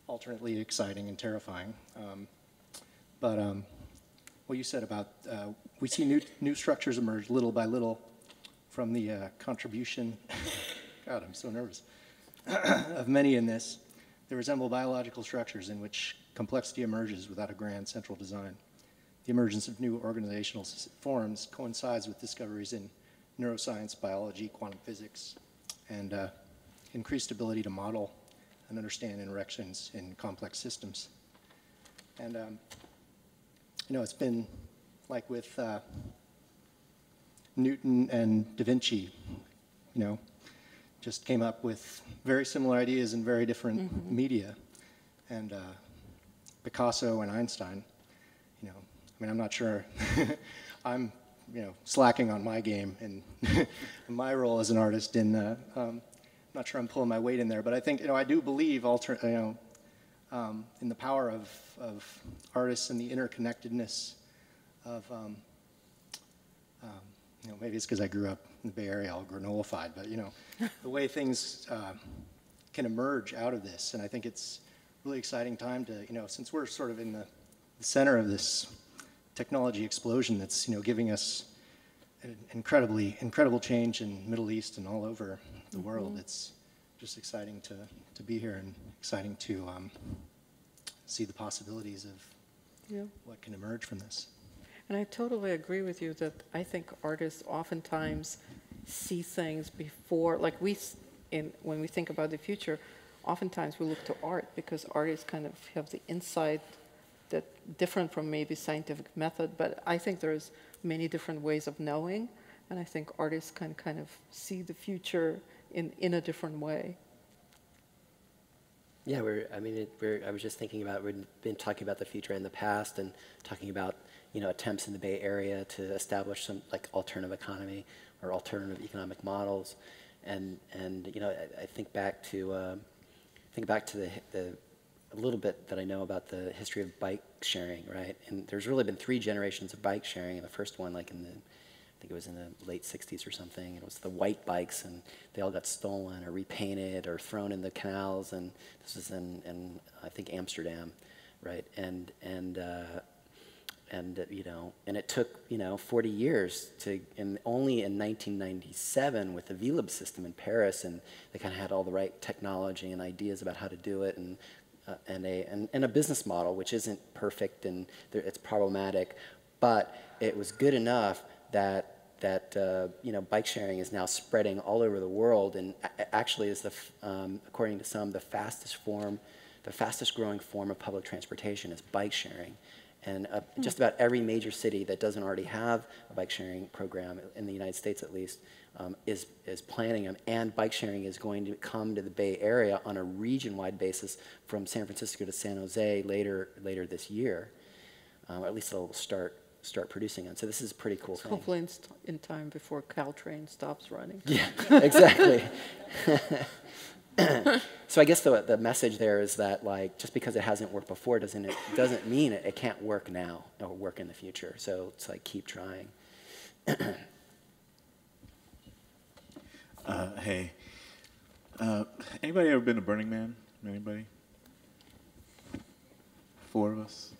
Speaker 8: alternately exciting and terrifying. Um, but um, what you said about uh, we see new new structures emerge little by little from the uh, contribution. [LAUGHS] God, I'm so nervous. [CLEARS THROAT] of many in this, they resemble biological structures in which complexity emerges without a grand central design. The emergence of new organizational forms coincides with discoveries in neuroscience, biology, quantum physics, and uh, increased ability to model and understand interactions in complex systems. And, um, you know, it's been like with uh, Newton and Da Vinci, you know, just came up with very similar ideas in very different media. And uh, Picasso and Einstein, you know, I mean, I'm not sure. [LAUGHS] I'm, you know, slacking on my game and [LAUGHS] my role as an artist. In, uh, um, I'm not sure I'm pulling my weight in there, but I think, you know, I do believe, alter, you know, um, in the power of, of artists and the interconnectedness of, um, you know, maybe it's because I grew up in the Bay Area, all granolified, but you know, the way things uh, can emerge out of this, and I think it's really exciting time to, you know, since we're sort of in the, the center of this technology explosion that's, you know, giving us an incredibly incredible change in Middle East and all over the world. It's just exciting to, to be here and exciting to um, see the possibilities of
Speaker 3: Yeah.
Speaker 8: what can emerge from this.
Speaker 3: And I totally agree with you that I think artists oftentimes see things before, like we, in, when we think about the future, oftentimes we look to art because artists kind of have the insight that different from maybe scientific method, but I think there's many different ways of knowing, and I think artists can kind of see the future in, in a different way.
Speaker 2: Yeah, we're, I mean, it, we're, I was just thinking about, we've been talking about the future and the past and talking about, you know, attempts in the Bay Area to establish some like alternative economy or alternative economic models. And, and you know, I, I think back to, uh, think back to the, the, a little bit that I know about the history of bike sharing, right? And there's really been three generations of bike sharing. And the first one, like in the, I think it was in the late 60s or something. It was the white bikes, and they all got stolen or repainted or thrown in the canals. And this was in, in I think, Amsterdam, right? And, and uh, and uh, you know, and it took you know 40 years to, and only in 1997 with the Vélib' system in Paris, and they kind of had all the right technology and ideas about how to do it, and uh, and a and, and a business model which isn't perfect and it's problematic, but it was good enough that that uh, you know bike sharing is now spreading all over the world and actually is the um, according to some the fastest form the fastest growing form of public transportation is bike sharing and uh, just about every major city that doesn't already have a bike sharing program in the United States at least um, is is planning them and bike sharing is going to come to the Bay Area on a region wide basis from San Francisco to San Jose later later this year um, or at least it'll start start producing them so this is a pretty cool thing
Speaker 3: Hopefully in, st- in time before Caltrain stops running.
Speaker 2: yeah, [LAUGHS] exactly. [LAUGHS] [LAUGHS] [CLEARS THROAT] so I guess the the message there is that like just because it hasn't worked before doesn't it doesn't mean it, it can't work now or work in the future. So it's like keep trying.
Speaker 9: Uh, hey, uh, anybody ever been to Burning Man? Anybody? Four of us?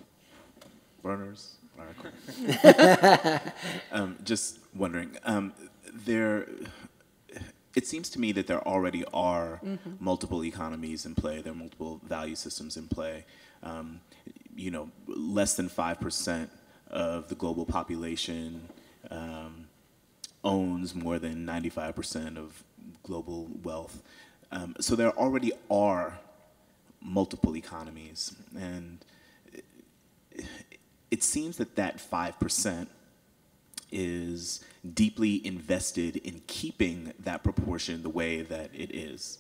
Speaker 9: Burners? All right, cool. [LAUGHS] um, just wondering. Um, there, it seems to me that there already are multiple economies in play. There are multiple value systems in play. Um, you know, less than five percent of the global population. Um, owns more than 95% of global wealth. Um, so there already are multiple economies. And it, it seems that that 5% is deeply invested in keeping that proportion the way that it is.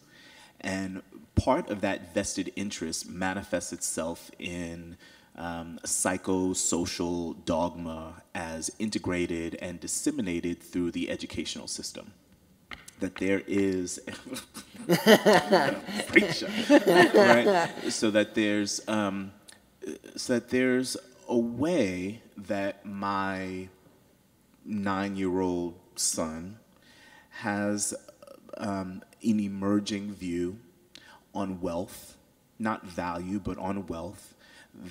Speaker 9: And part of that vested interest manifests itself in um, psychosocial dogma as integrated and disseminated through the educational system. That there is, [LAUGHS] right? So that there's, um, so that there's a way that my nine-year-old son has um, an emerging view on wealth, not value, but on wealth,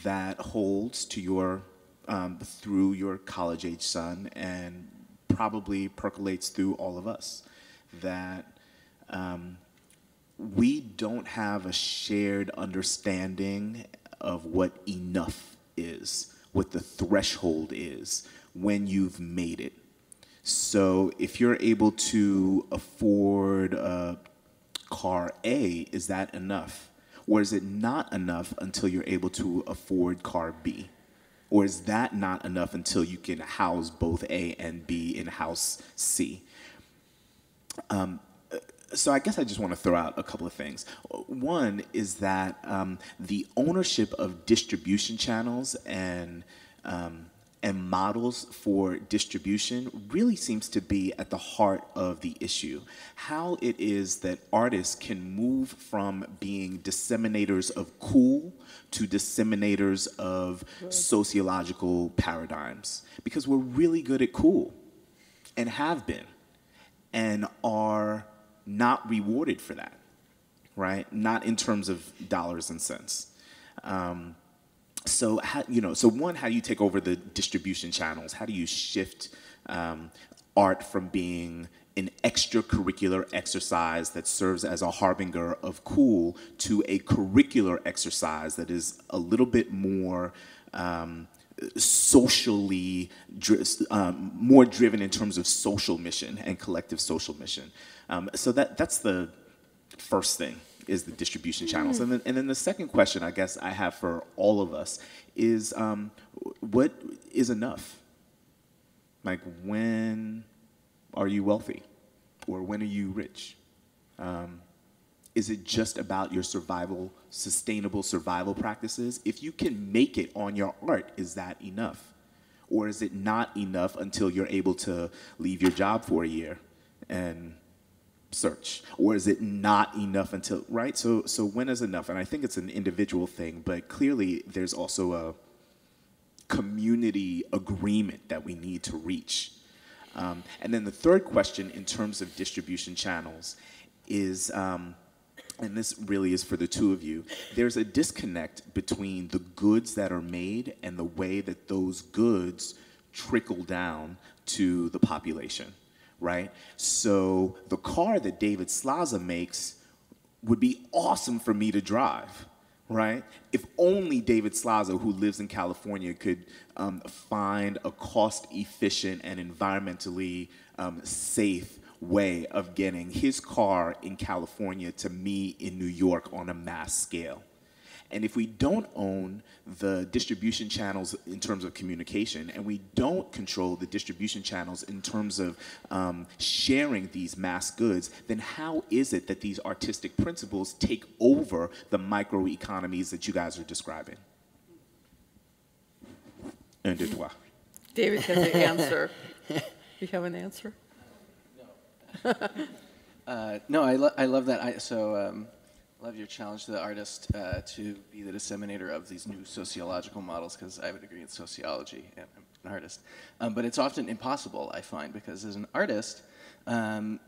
Speaker 9: that holds to your um, through your college age son and probably percolates through all of us. That um, we don't have a shared understanding of what enough is, what the threshold is when you've made it. So if you're able to afford car A, is that enough? Or is it not enough until you're able to afford car B? Or is that not enough until you can house both A and B in house C? Um, so I guess I just want to throw out a couple of things. One is that um, the ownership of distribution channels and um, and models for distribution really seems to be at the heart of the issue. How it is that artists can move from being disseminators of cool to disseminators of sociological paradigms. Because we're really good at cool and have been and are not rewarded for that, right? Not in terms of dollars and cents. Um, so how, you know so one how do you take over the distribution channels how do you shift um, art from being an extracurricular exercise that serves as a harbinger of cool to a curricular exercise that is a little bit more um, socially dri- um, more driven in terms of social mission and collective social mission? Um, so that that's the first thing is the distribution channels. And then, and then the second question I guess I have for all of us is um, what is enough? Like when are you wealthy? Or when are you rich? Um, is it just about your survival, sustainable survival practices? If you can make it on your art, is that enough? Or is it not enough until you're able to leave your job for a year and search or is it not enough until right? So so when is enough? And i think it's an individual thing but clearly there's also a community agreement that we need to reach. Um, and then the third question in terms of distribution channels is um, and this really is for the two of you, there's a disconnect between the goods that are made and the way that those goods trickle down to the population, right? So the car that David Slaza makes would be awesome for me to drive, right? If only David Slaza, who lives in California, could um, find a cost efficient and environmentally um, safe way of getting his car in California to me in New York on a mass scale. And if we don't own the distribution channels in terms of communication, and we don't control the distribution channels in terms of um, sharing these mass goods, then how is it that these artistic principles take over the microeconomies that you guys are describing? Un, deux, trois.
Speaker 3: David has the [LAUGHS] answer. You have an answer? [LAUGHS]
Speaker 10: Uh, no, I, lo- I love that. I, so, um, love your challenge to the artist uh, to be the disseminator of these new sociological models, because I have a degree in sociology and I'm an artist. Um, but it's often impossible, I find, because as an artist, um,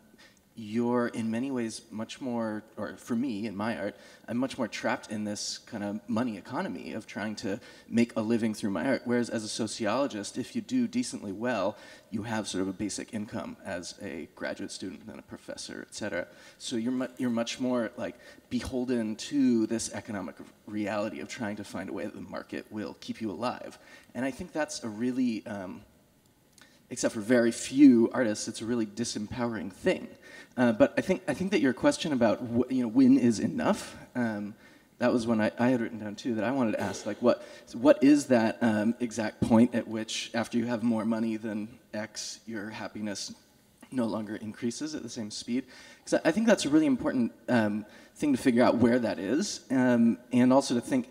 Speaker 10: you're in many ways much more, or for me in my art, I'm much more trapped in this kind of money economy of trying to make a living through my art. Whereas as a sociologist, if you do decently well, you have sort of a basic income as a graduate student and a professor, et cetera. So you're, mu- you're much more like beholden to this economic reality of trying to find a way that the market will keep you alive. And I think that's a really, um, except for very few artists, it's a really disempowering thing. Uh, but I think I think that your question about you know when is enough, um, that was one I, I had written down too. That I wanted to ask, like what what is that um, exact point at which after you have more money than X, your happiness no longer increases at the same speed? Because I think that's a really important um, thing to figure out where that is, um, and also to think.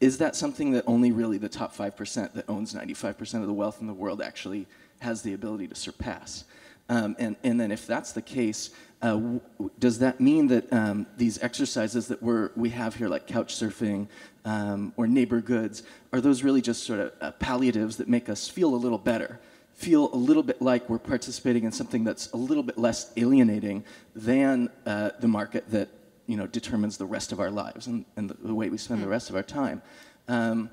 Speaker 10: Is that something that only really the top 5% that owns 95% of the wealth in the world actually has the ability to surpass? Um, and, and then if that's the case, uh, w- does that mean that um, these exercises that we're, we have here, like couch surfing um, or neighbor goods, are those really just sort of uh, palliatives that make us feel a little better? Feel a little bit like we're participating in something that's a little bit less alienating than uh, the market that you know determines the rest of our lives and, and the, the way we spend the rest of our time. Um,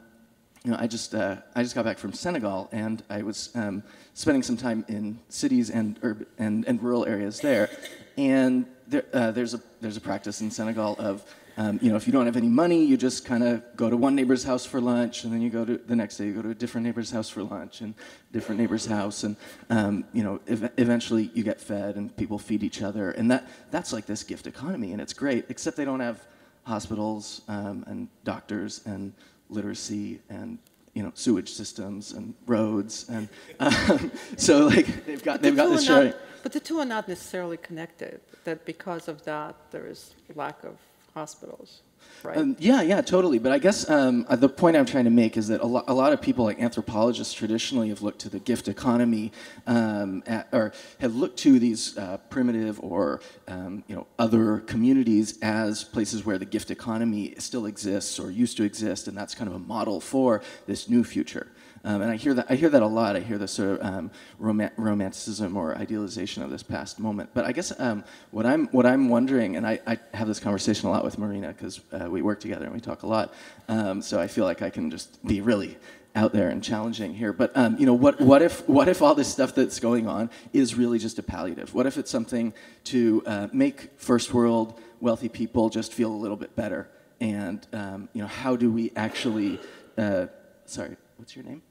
Speaker 10: you know, I just uh, I just got back from Senegal, and I was um, spending some time in cities and urban and, and rural areas there. And there, uh, there's a there's a practice in Senegal of um, you know if you don't have any money, you just kind of go to one neighbor's house for lunch, and then you go to the next day you go to a different neighbor's house for lunch, and different neighbor's house, and um, you know ev- eventually you get fed, and people feed each other, and that that's like this gift economy, and it's great. Except they don't have hospitals um, and doctors and literacy and you know sewage systems and roads and um, [LAUGHS] so like they've got
Speaker 3: But the
Speaker 10: they've got this sharing.
Speaker 3: But the two are not necessarily connected, that because of that, there is lack of hospitals, right?
Speaker 10: Um, yeah, yeah, totally. But I guess um, uh, the point I'm trying to make is that a, lo- a lot of people, like anthropologists, traditionally have looked to the gift economy, um, at, or have looked to these uh, primitive or um, you know other communities as places where the gift economy still exists or used to exist, and that's kind of a model for this new future. Um, and I hear that I hear that a lot. I hear this sort of um, roman- romanticism or idealization of this past moment. But I guess um, what I'm what I'm wondering, and I, I have this conversation a lot with Marina because uh, we work together and we talk a lot. Um, so I feel like I can just be really out there and challenging here. But um, you know, what what if what if all this stuff that's going on is really just a palliative? What if it's something to uh, make first world wealthy people just feel a little bit better? And um, you know, how do we actually? Uh, sorry, what's your name?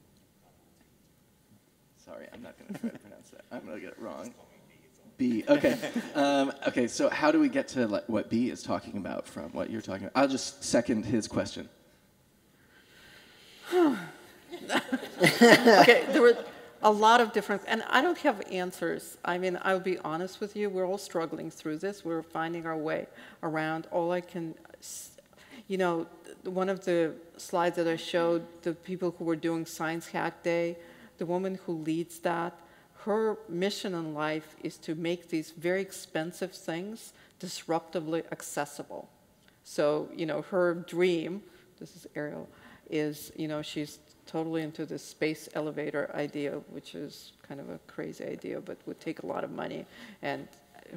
Speaker 10: Sorry, I'm not going to try to pronounce that. I'm going to get it wrong. B. Okay. Um, okay. So how do we get to like, what B is talking about from what you're talking about? I'll just second his question. [SIGHS]
Speaker 3: okay, there were a lot of different, and I don't have answers. I mean, I'll be honest with you, we're all struggling through this. We're finding our way around. All I can, you know, one of the slides that I showed, the people who were doing Science Hack Day, the woman who leads that, her mission in life is to make these very expensive things disruptively accessible. So, you know, her dream, this is Ariel, is, you know, she's totally into this space elevator idea, which is kind of a crazy idea, but would take a lot of money. And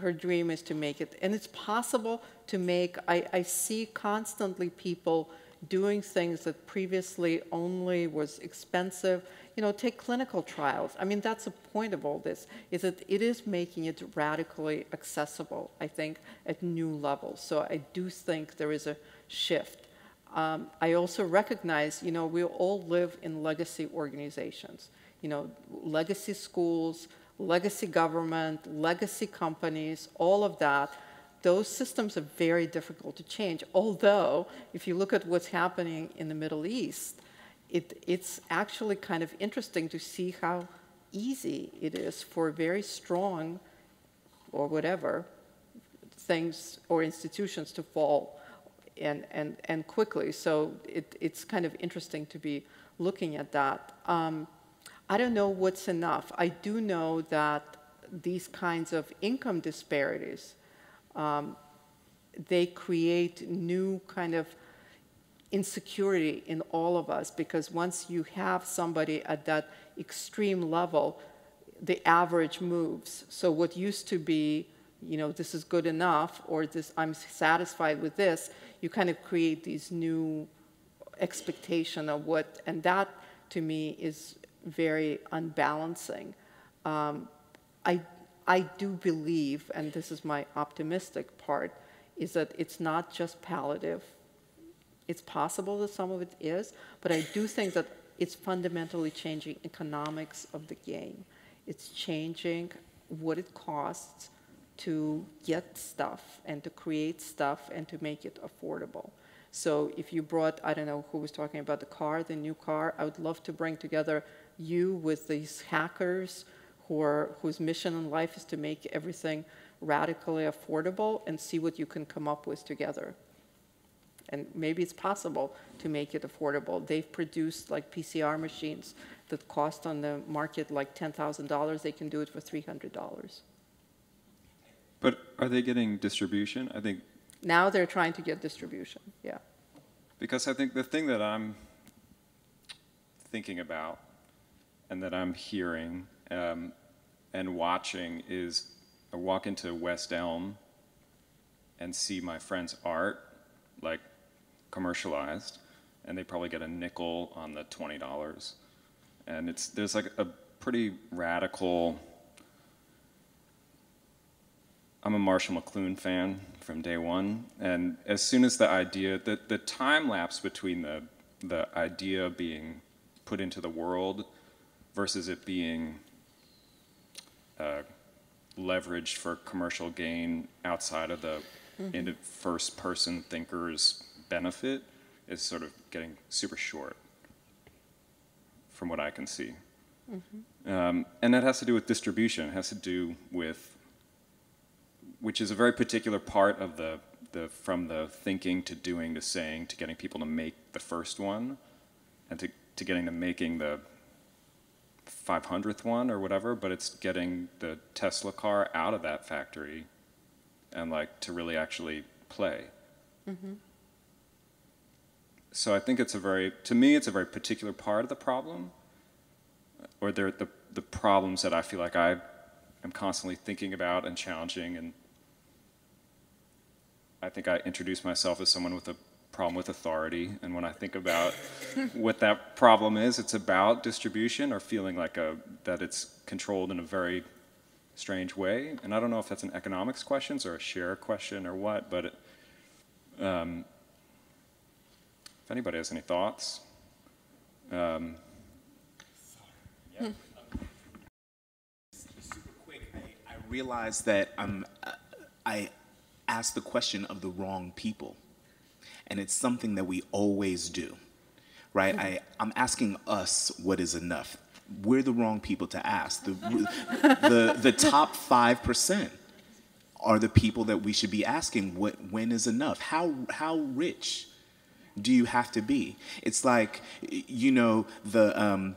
Speaker 3: her dream is to make it. And it's possible to make, I, I see constantly people doing things that previously only was expensive. You know, take clinical trials. I mean, that's the point of all this, is that it is making it radically accessible, I think, at new levels. So I do think there is a shift. Um, I also recognize, you know, we all live in legacy organizations, you know, legacy schools, legacy government, legacy companies, all of that. Those systems are very difficult to change. Although, if you look at what's happening in the Middle East, it, it's actually kind of interesting to see how easy it is for very strong or whatever things or institutions to fall and, and, and quickly. So it, it's kind of interesting to be looking at that. Um, I don't know what's enough. I do know that these kinds of income disparities, um, they create new kind of insecurity in all of us because once you have somebody at that extreme level, the average moves. So what used to be, you know, this is good enough or this I'm satisfied with this, you kind of create these new expectation of what, and that to me is very unbalancing. Um, I, I do believe, and this is my optimistic part, is that it's not just palliative. It's possible that some of it is, but I do think that it's fundamentally changing economics of the game. It's changing what it costs to get stuff and to create stuff and to make it affordable. So if you brought, I don't know who was talking about the car, the new car, I would love to bring together you with these hackers who are, whose mission in life is to make everything radically affordable and see what you can come up with together. And maybe it's possible to make it affordable. They've produced like PCR machines that cost on the market like $10,000. They can do it for $300.
Speaker 11: But are they getting distribution? I think
Speaker 3: Now they're trying to get distribution, yeah.
Speaker 11: because I think the thing that I'm thinking about and that I'm hearing um, and watching is I walk into West Elm and see my friend's art like commercialized, and they probably get a nickel on the twenty dollars, and it's there's like a pretty radical. I'm a Marshall McLuhan fan from day one, and as soon as the idea, the, the time lapse between the the idea being put into the world versus it being uh, leveraged for commercial gain outside of the mm-hmm. first person thinker's benefit is sort of getting super short from what I can see. Mm-hmm. Um, and that has to do with distribution. It has to do with, which is a very particular part of the, the from the thinking to doing to saying to getting people to make the first one and to, to getting to making the 500th one or whatever, but it's getting the Tesla car out of that factory and like to really actually play. Mm-hmm. So I think it's a very, to me, it's a very particular part of the problem, or the, the, the problems that I feel like I am constantly thinking about and challenging. And I think I introduce myself as someone with a problem with authority. And when I think about [LAUGHS] what that problem is, it's about distribution or feeling like a, that it's controlled in a very strange way. And I don't know if that's an economics question or a share question or what, but it, um, if anybody has any thoughts. Um,
Speaker 9: yeah. Super quick, I, I realized that I'm, I asked the question of the wrong people and it's something that we always do, right? I, I'm asking us what is enough. We're the wrong people to ask. The, [LAUGHS] the, the top 5% are the people that we should be asking what, when is enough? How, how rich do you have to be? It's like, you know, the, um,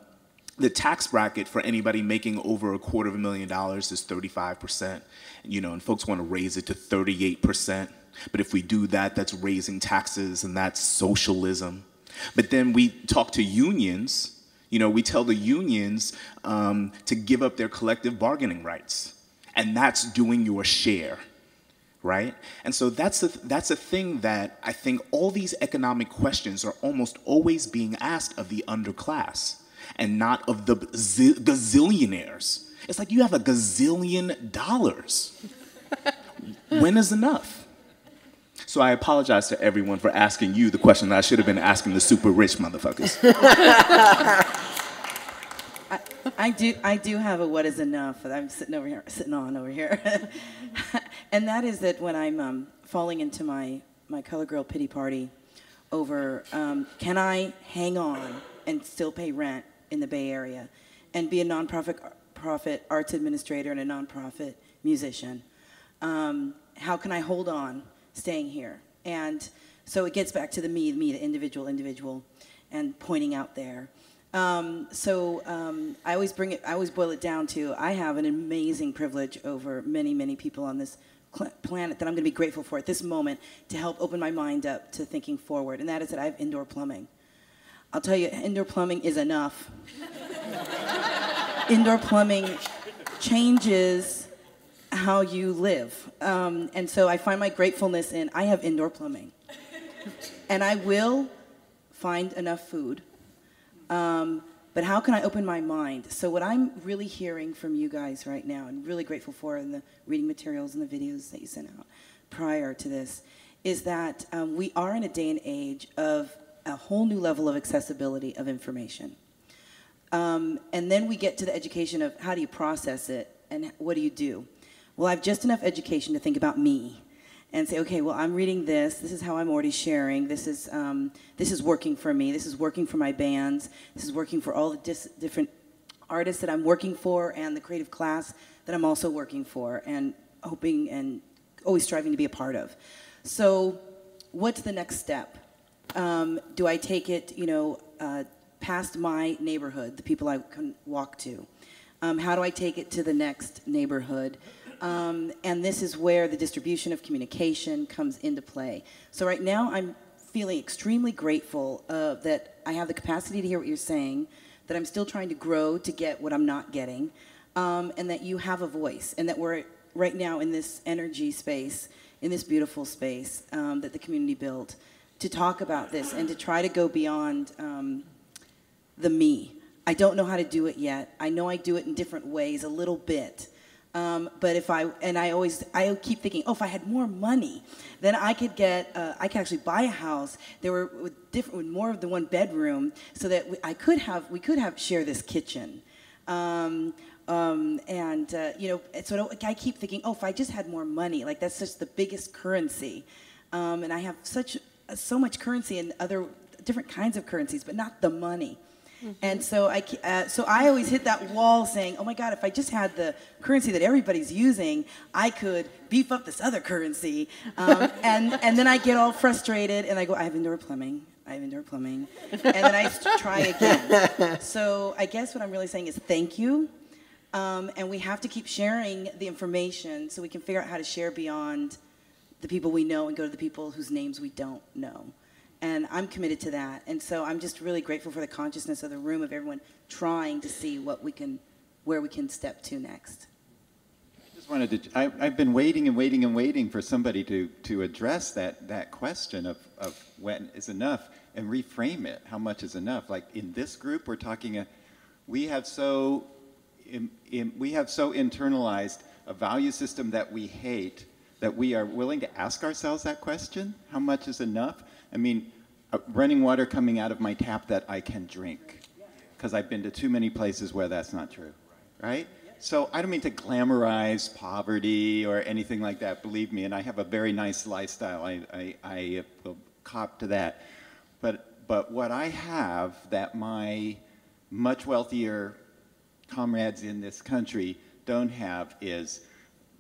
Speaker 9: the tax bracket for anybody making over a quarter of a million dollars is 35%, you know, and folks want to raise it to 38%. But if we do that, that's raising taxes and that's socialism. But then we talk to unions, you know, we tell the unions um, to give up their collective bargaining rights. and that's doing your share right? And so that's a, that's a thing that I think all these economic questions are almost always being asked of the underclass and not of the zi- gazillionaires. It's like you have a gazillion dollars. [LAUGHS] when is enough? So I apologize to everyone for asking you the question that I should have been asking the super rich motherfuckers. [LAUGHS]
Speaker 12: I do, I do have a what is enough I'm sitting over here, sitting on over here. [LAUGHS] and that is that when I'm um, falling into my, my color girl pity party over um, can I hang on and still pay rent in the Bay Area and be a nonprofit profit arts administrator and a nonprofit musician? Um, how can I hold on staying here? And so it gets back to the me, me, the individual, individual, and pointing out there. Um, so um, I always bring it. I always boil it down to I have an amazing privilege over many, many people on this planet that I'm going to be grateful for at this moment to help open my mind up to thinking forward, and that is that I have indoor plumbing. I'll tell you, indoor plumbing is enough. [LAUGHS] indoor plumbing changes how you live, um, and so I find my gratefulness in I have indoor plumbing, and I will find enough food um, but how can I open my mind? So what I'm really hearing from you guys right now, and really grateful for in the reading materials and the videos that you sent out prior to this, is that um, we are in a day and age of a whole new level of accessibility of information. Um, and then we get to the education of how do you process it and what do you do? Well, I have just enough education to think about me and say, okay, well, I'm reading this. This is how I'm already sharing. This is um, this is working for me. This is working for my bands. This is working for all the different artists that I'm working for, and the creative class that I'm also working for, and hoping and always striving to be a part of. So, what's the next step? Um, do I take it, you know, uh, past my neighborhood, the people I can walk to? Um, how do I take it to the next neighborhood? Um, and this is where the distribution of communication comes into play. So right now, I'm feeling extremely grateful uh, that I have the capacity to hear what you're saying, that I'm still trying to grow to get what I'm not getting, um, and that you have a voice, and that we're right now in this energy space, in this beautiful space um, that the community built, to talk about this and to try to go beyond um, the me. I don't know how to do it yet. I know I do it in different ways, a little bit. Um, but if I and I always I keep thinking, oh, if I had more money, then I could get uh, I could actually buy a house. There were with different with more of the one bedroom, so that we, I could have we could have share this kitchen. Um, um, and uh, you know, so I keep thinking, oh, if I just had more money, like that's just the biggest currency. Um, and I have such so much currency and other different kinds of currencies, but not the money. And so I, uh, so I always hit that wall saying, oh my God, if I just had the currency that everybody's using, I could beef up this other currency. Um, [LAUGHS] and, and then I get all frustrated and I go, I have indoor plumbing. I have indoor plumbing. And then I try again. [LAUGHS] So I guess what I'm really saying is thank you. Um, and we have to keep sharing the information so we can figure out how to share beyond the people we know and go to the people whose names we don't know and I'm committed to that. And so I'm just really grateful for the consciousness of the room of everyone trying to see what we can, where we can step to next.
Speaker 1: I just wanted to. I, have been waiting and waiting and waiting for somebody to to address that that question of of when is enough and reframe it. How much is enough? Like in this group, we're talking. A, we have so in, in, we have so internalized a value system that we hate that we are willing to ask ourselves that question: How much is enough? I mean, uh, running water coming out of my tap that I can drink. Because I've been to too many places where that's not true, right? So I don't mean to glamorize poverty or anything like that, believe me, and I have a very nice lifestyle. I, I, I will cop to that. But, but what I have that my much wealthier comrades in this country don't have is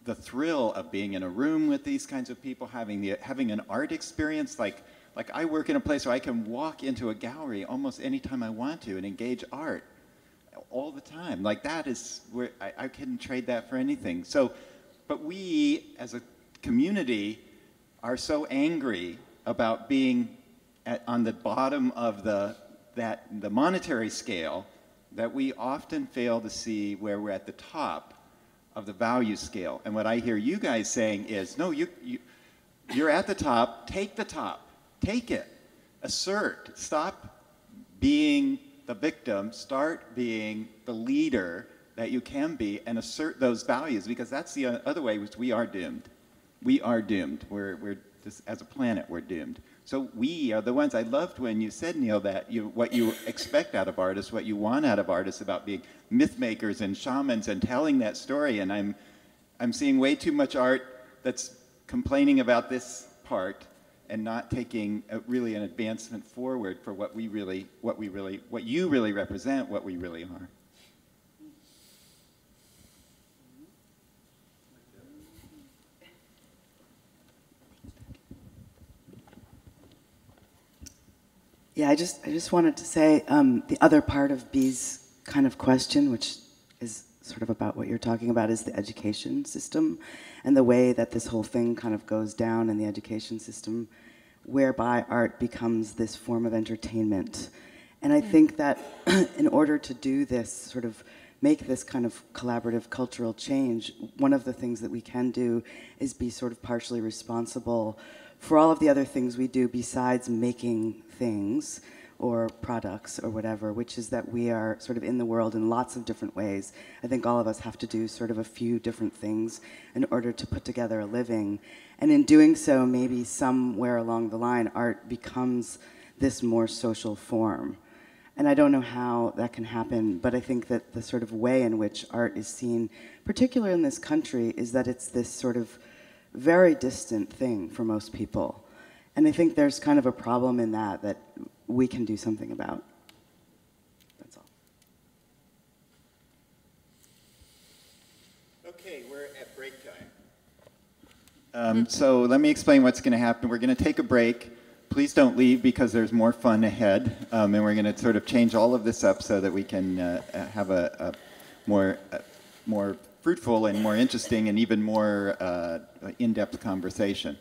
Speaker 1: the thrill of being in a room with these kinds of people, having, the, having an art experience like like I work in a place where I can walk into a gallery almost anytime I want to and engage art all the time. Like that is where I, I couldn't trade that for anything. So, but we as a community are so angry about being at, on the bottom of the that the monetary scale that we often fail to see where we're at the top of the value scale. And what I hear you guys saying is, no, you, you, you're at the top, take the top, take it, assert, stop being the victim, start being the leader that you can be and assert those values because that's the other way which we are doomed. We are doomed. We're, we're just, as a planet, we're doomed. So we are the ones. I loved when you said, Neal, that you, what you expect out of artists, what you want out of artists about being myth makers and shamans and telling that story. And I'm, I'm seeing way too much art that's complaining about this part and not taking a, really an advancement forward for what we really, what we really, what you really represent, what we really are.
Speaker 13: Yeah, I just I just wanted to say um, the other part of B's kind of question, which sort of about what you're talking about, is the education system and the way that this whole thing kind of goes down in the education system, whereby art becomes this form of entertainment. And I hmm. think that [CLEARS THROAT] in order to do this sort of make this kind of collaborative cultural change, one of the things that we can do is be sort of partially responsible for all of the other things we do besides making things or products or whatever, which is that we are sort of in the world in lots of different ways. I think all of us have to do sort of a few different things in order to put together a living. And in doing so, maybe somewhere along the line, art becomes this more social form. And I don't know how that can happen, but I think that the sort of way in which art is seen, particularly in this country, is that it's this sort of very distant thing for most people. And I think there's kind of a problem in that that we can do something about. That's all.
Speaker 1: Okay, we're at break time. Um, so let me explain what's going to happen. We're going to take a break. Please don't leave because there's more fun ahead. Um, and we're going to sort of change all of this up so that we can uh, uh have a, a more, uh, more fruitful and more interesting and even more uh, in-depth conversation.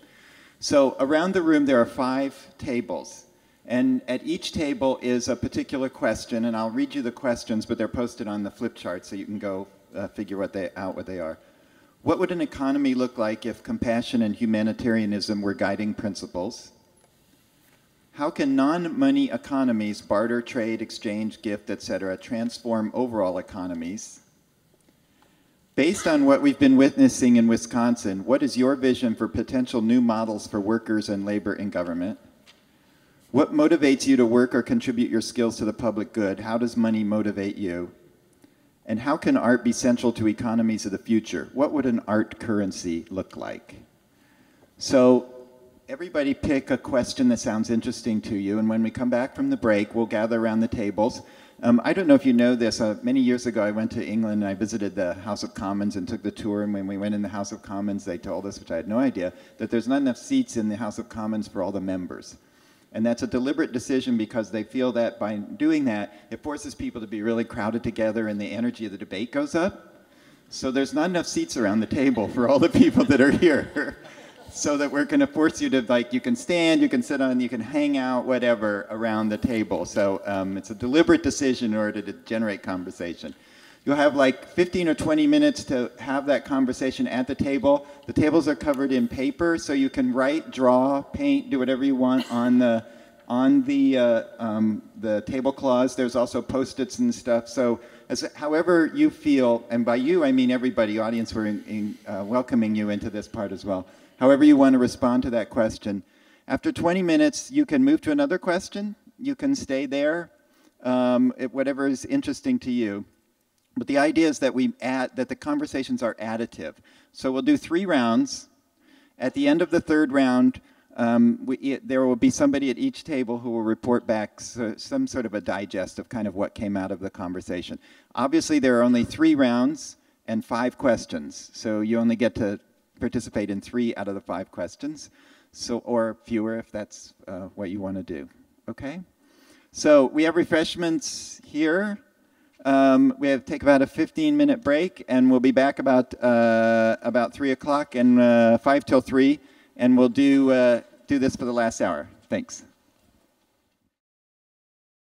Speaker 1: So around the room there are five tables. And at each table is a particular question, and I'll read you the questions, but they're posted on the flip chart so you can go uh, figure what they, out what they are. What would an economy look like if compassion and humanitarianism were guiding principles? How can non-money economies, barter, trade, exchange, gift, etc., transform overall economies? Based on what we've been witnessing in Wisconsin, what is your vision for potential new models for workers and labor in government? What motivates you to work or contribute your skills to the public good? How does money motivate you? And how can art be central to economies of the future? What would an art currency look like? So everybody pick a question that sounds interesting to you, and when we come back from the break, we'll gather around the tables um, I don't know if you know this. Uh, many years ago, I went to England and I visited the House of Commons and took the tour. And when we went in the House of Commons, they told us, which I had no idea, that there's not enough seats in the House of Commons for all the members. And that's a deliberate decision because they feel that by doing that, it forces people to be really crowded together and the energy of the debate goes up. So there's not enough seats around the table for all the people that are here. [LAUGHS] so that we're going to force you to like you can stand you can sit on you can hang out whatever around the table so um, it's a deliberate decision in order to generate conversation you'll have like 15 or 20 minutes to have that conversation at the table the tables are covered in paper so you can write draw paint do whatever you want on the on the uh, um, the tablecloths there's also post-its and stuff so as, however you feel and by you i mean everybody audience we're in, in, uh, welcoming you into this part as well however you want to respond to that question. After 20 minutes, you can move to another question. You can stay there, um, whatever is interesting to you. But the idea is that we add that the conversations are additive. So we'll do three rounds. At the end of the third round, um, we, there will be somebody at each table who will report back so, some sort of a digest of kind of what came out of the conversation. Obviously, there are only three rounds and five questions, so you only get to participate in three out of the five questions, so or fewer if that's uh, what you want to do. Okay? So we have refreshments here. Um, we have take about a 15 minute break, and we'll be back about uh, about three o'clock and uh, five till three, and we'll do uh, do this for the last hour. Thanks.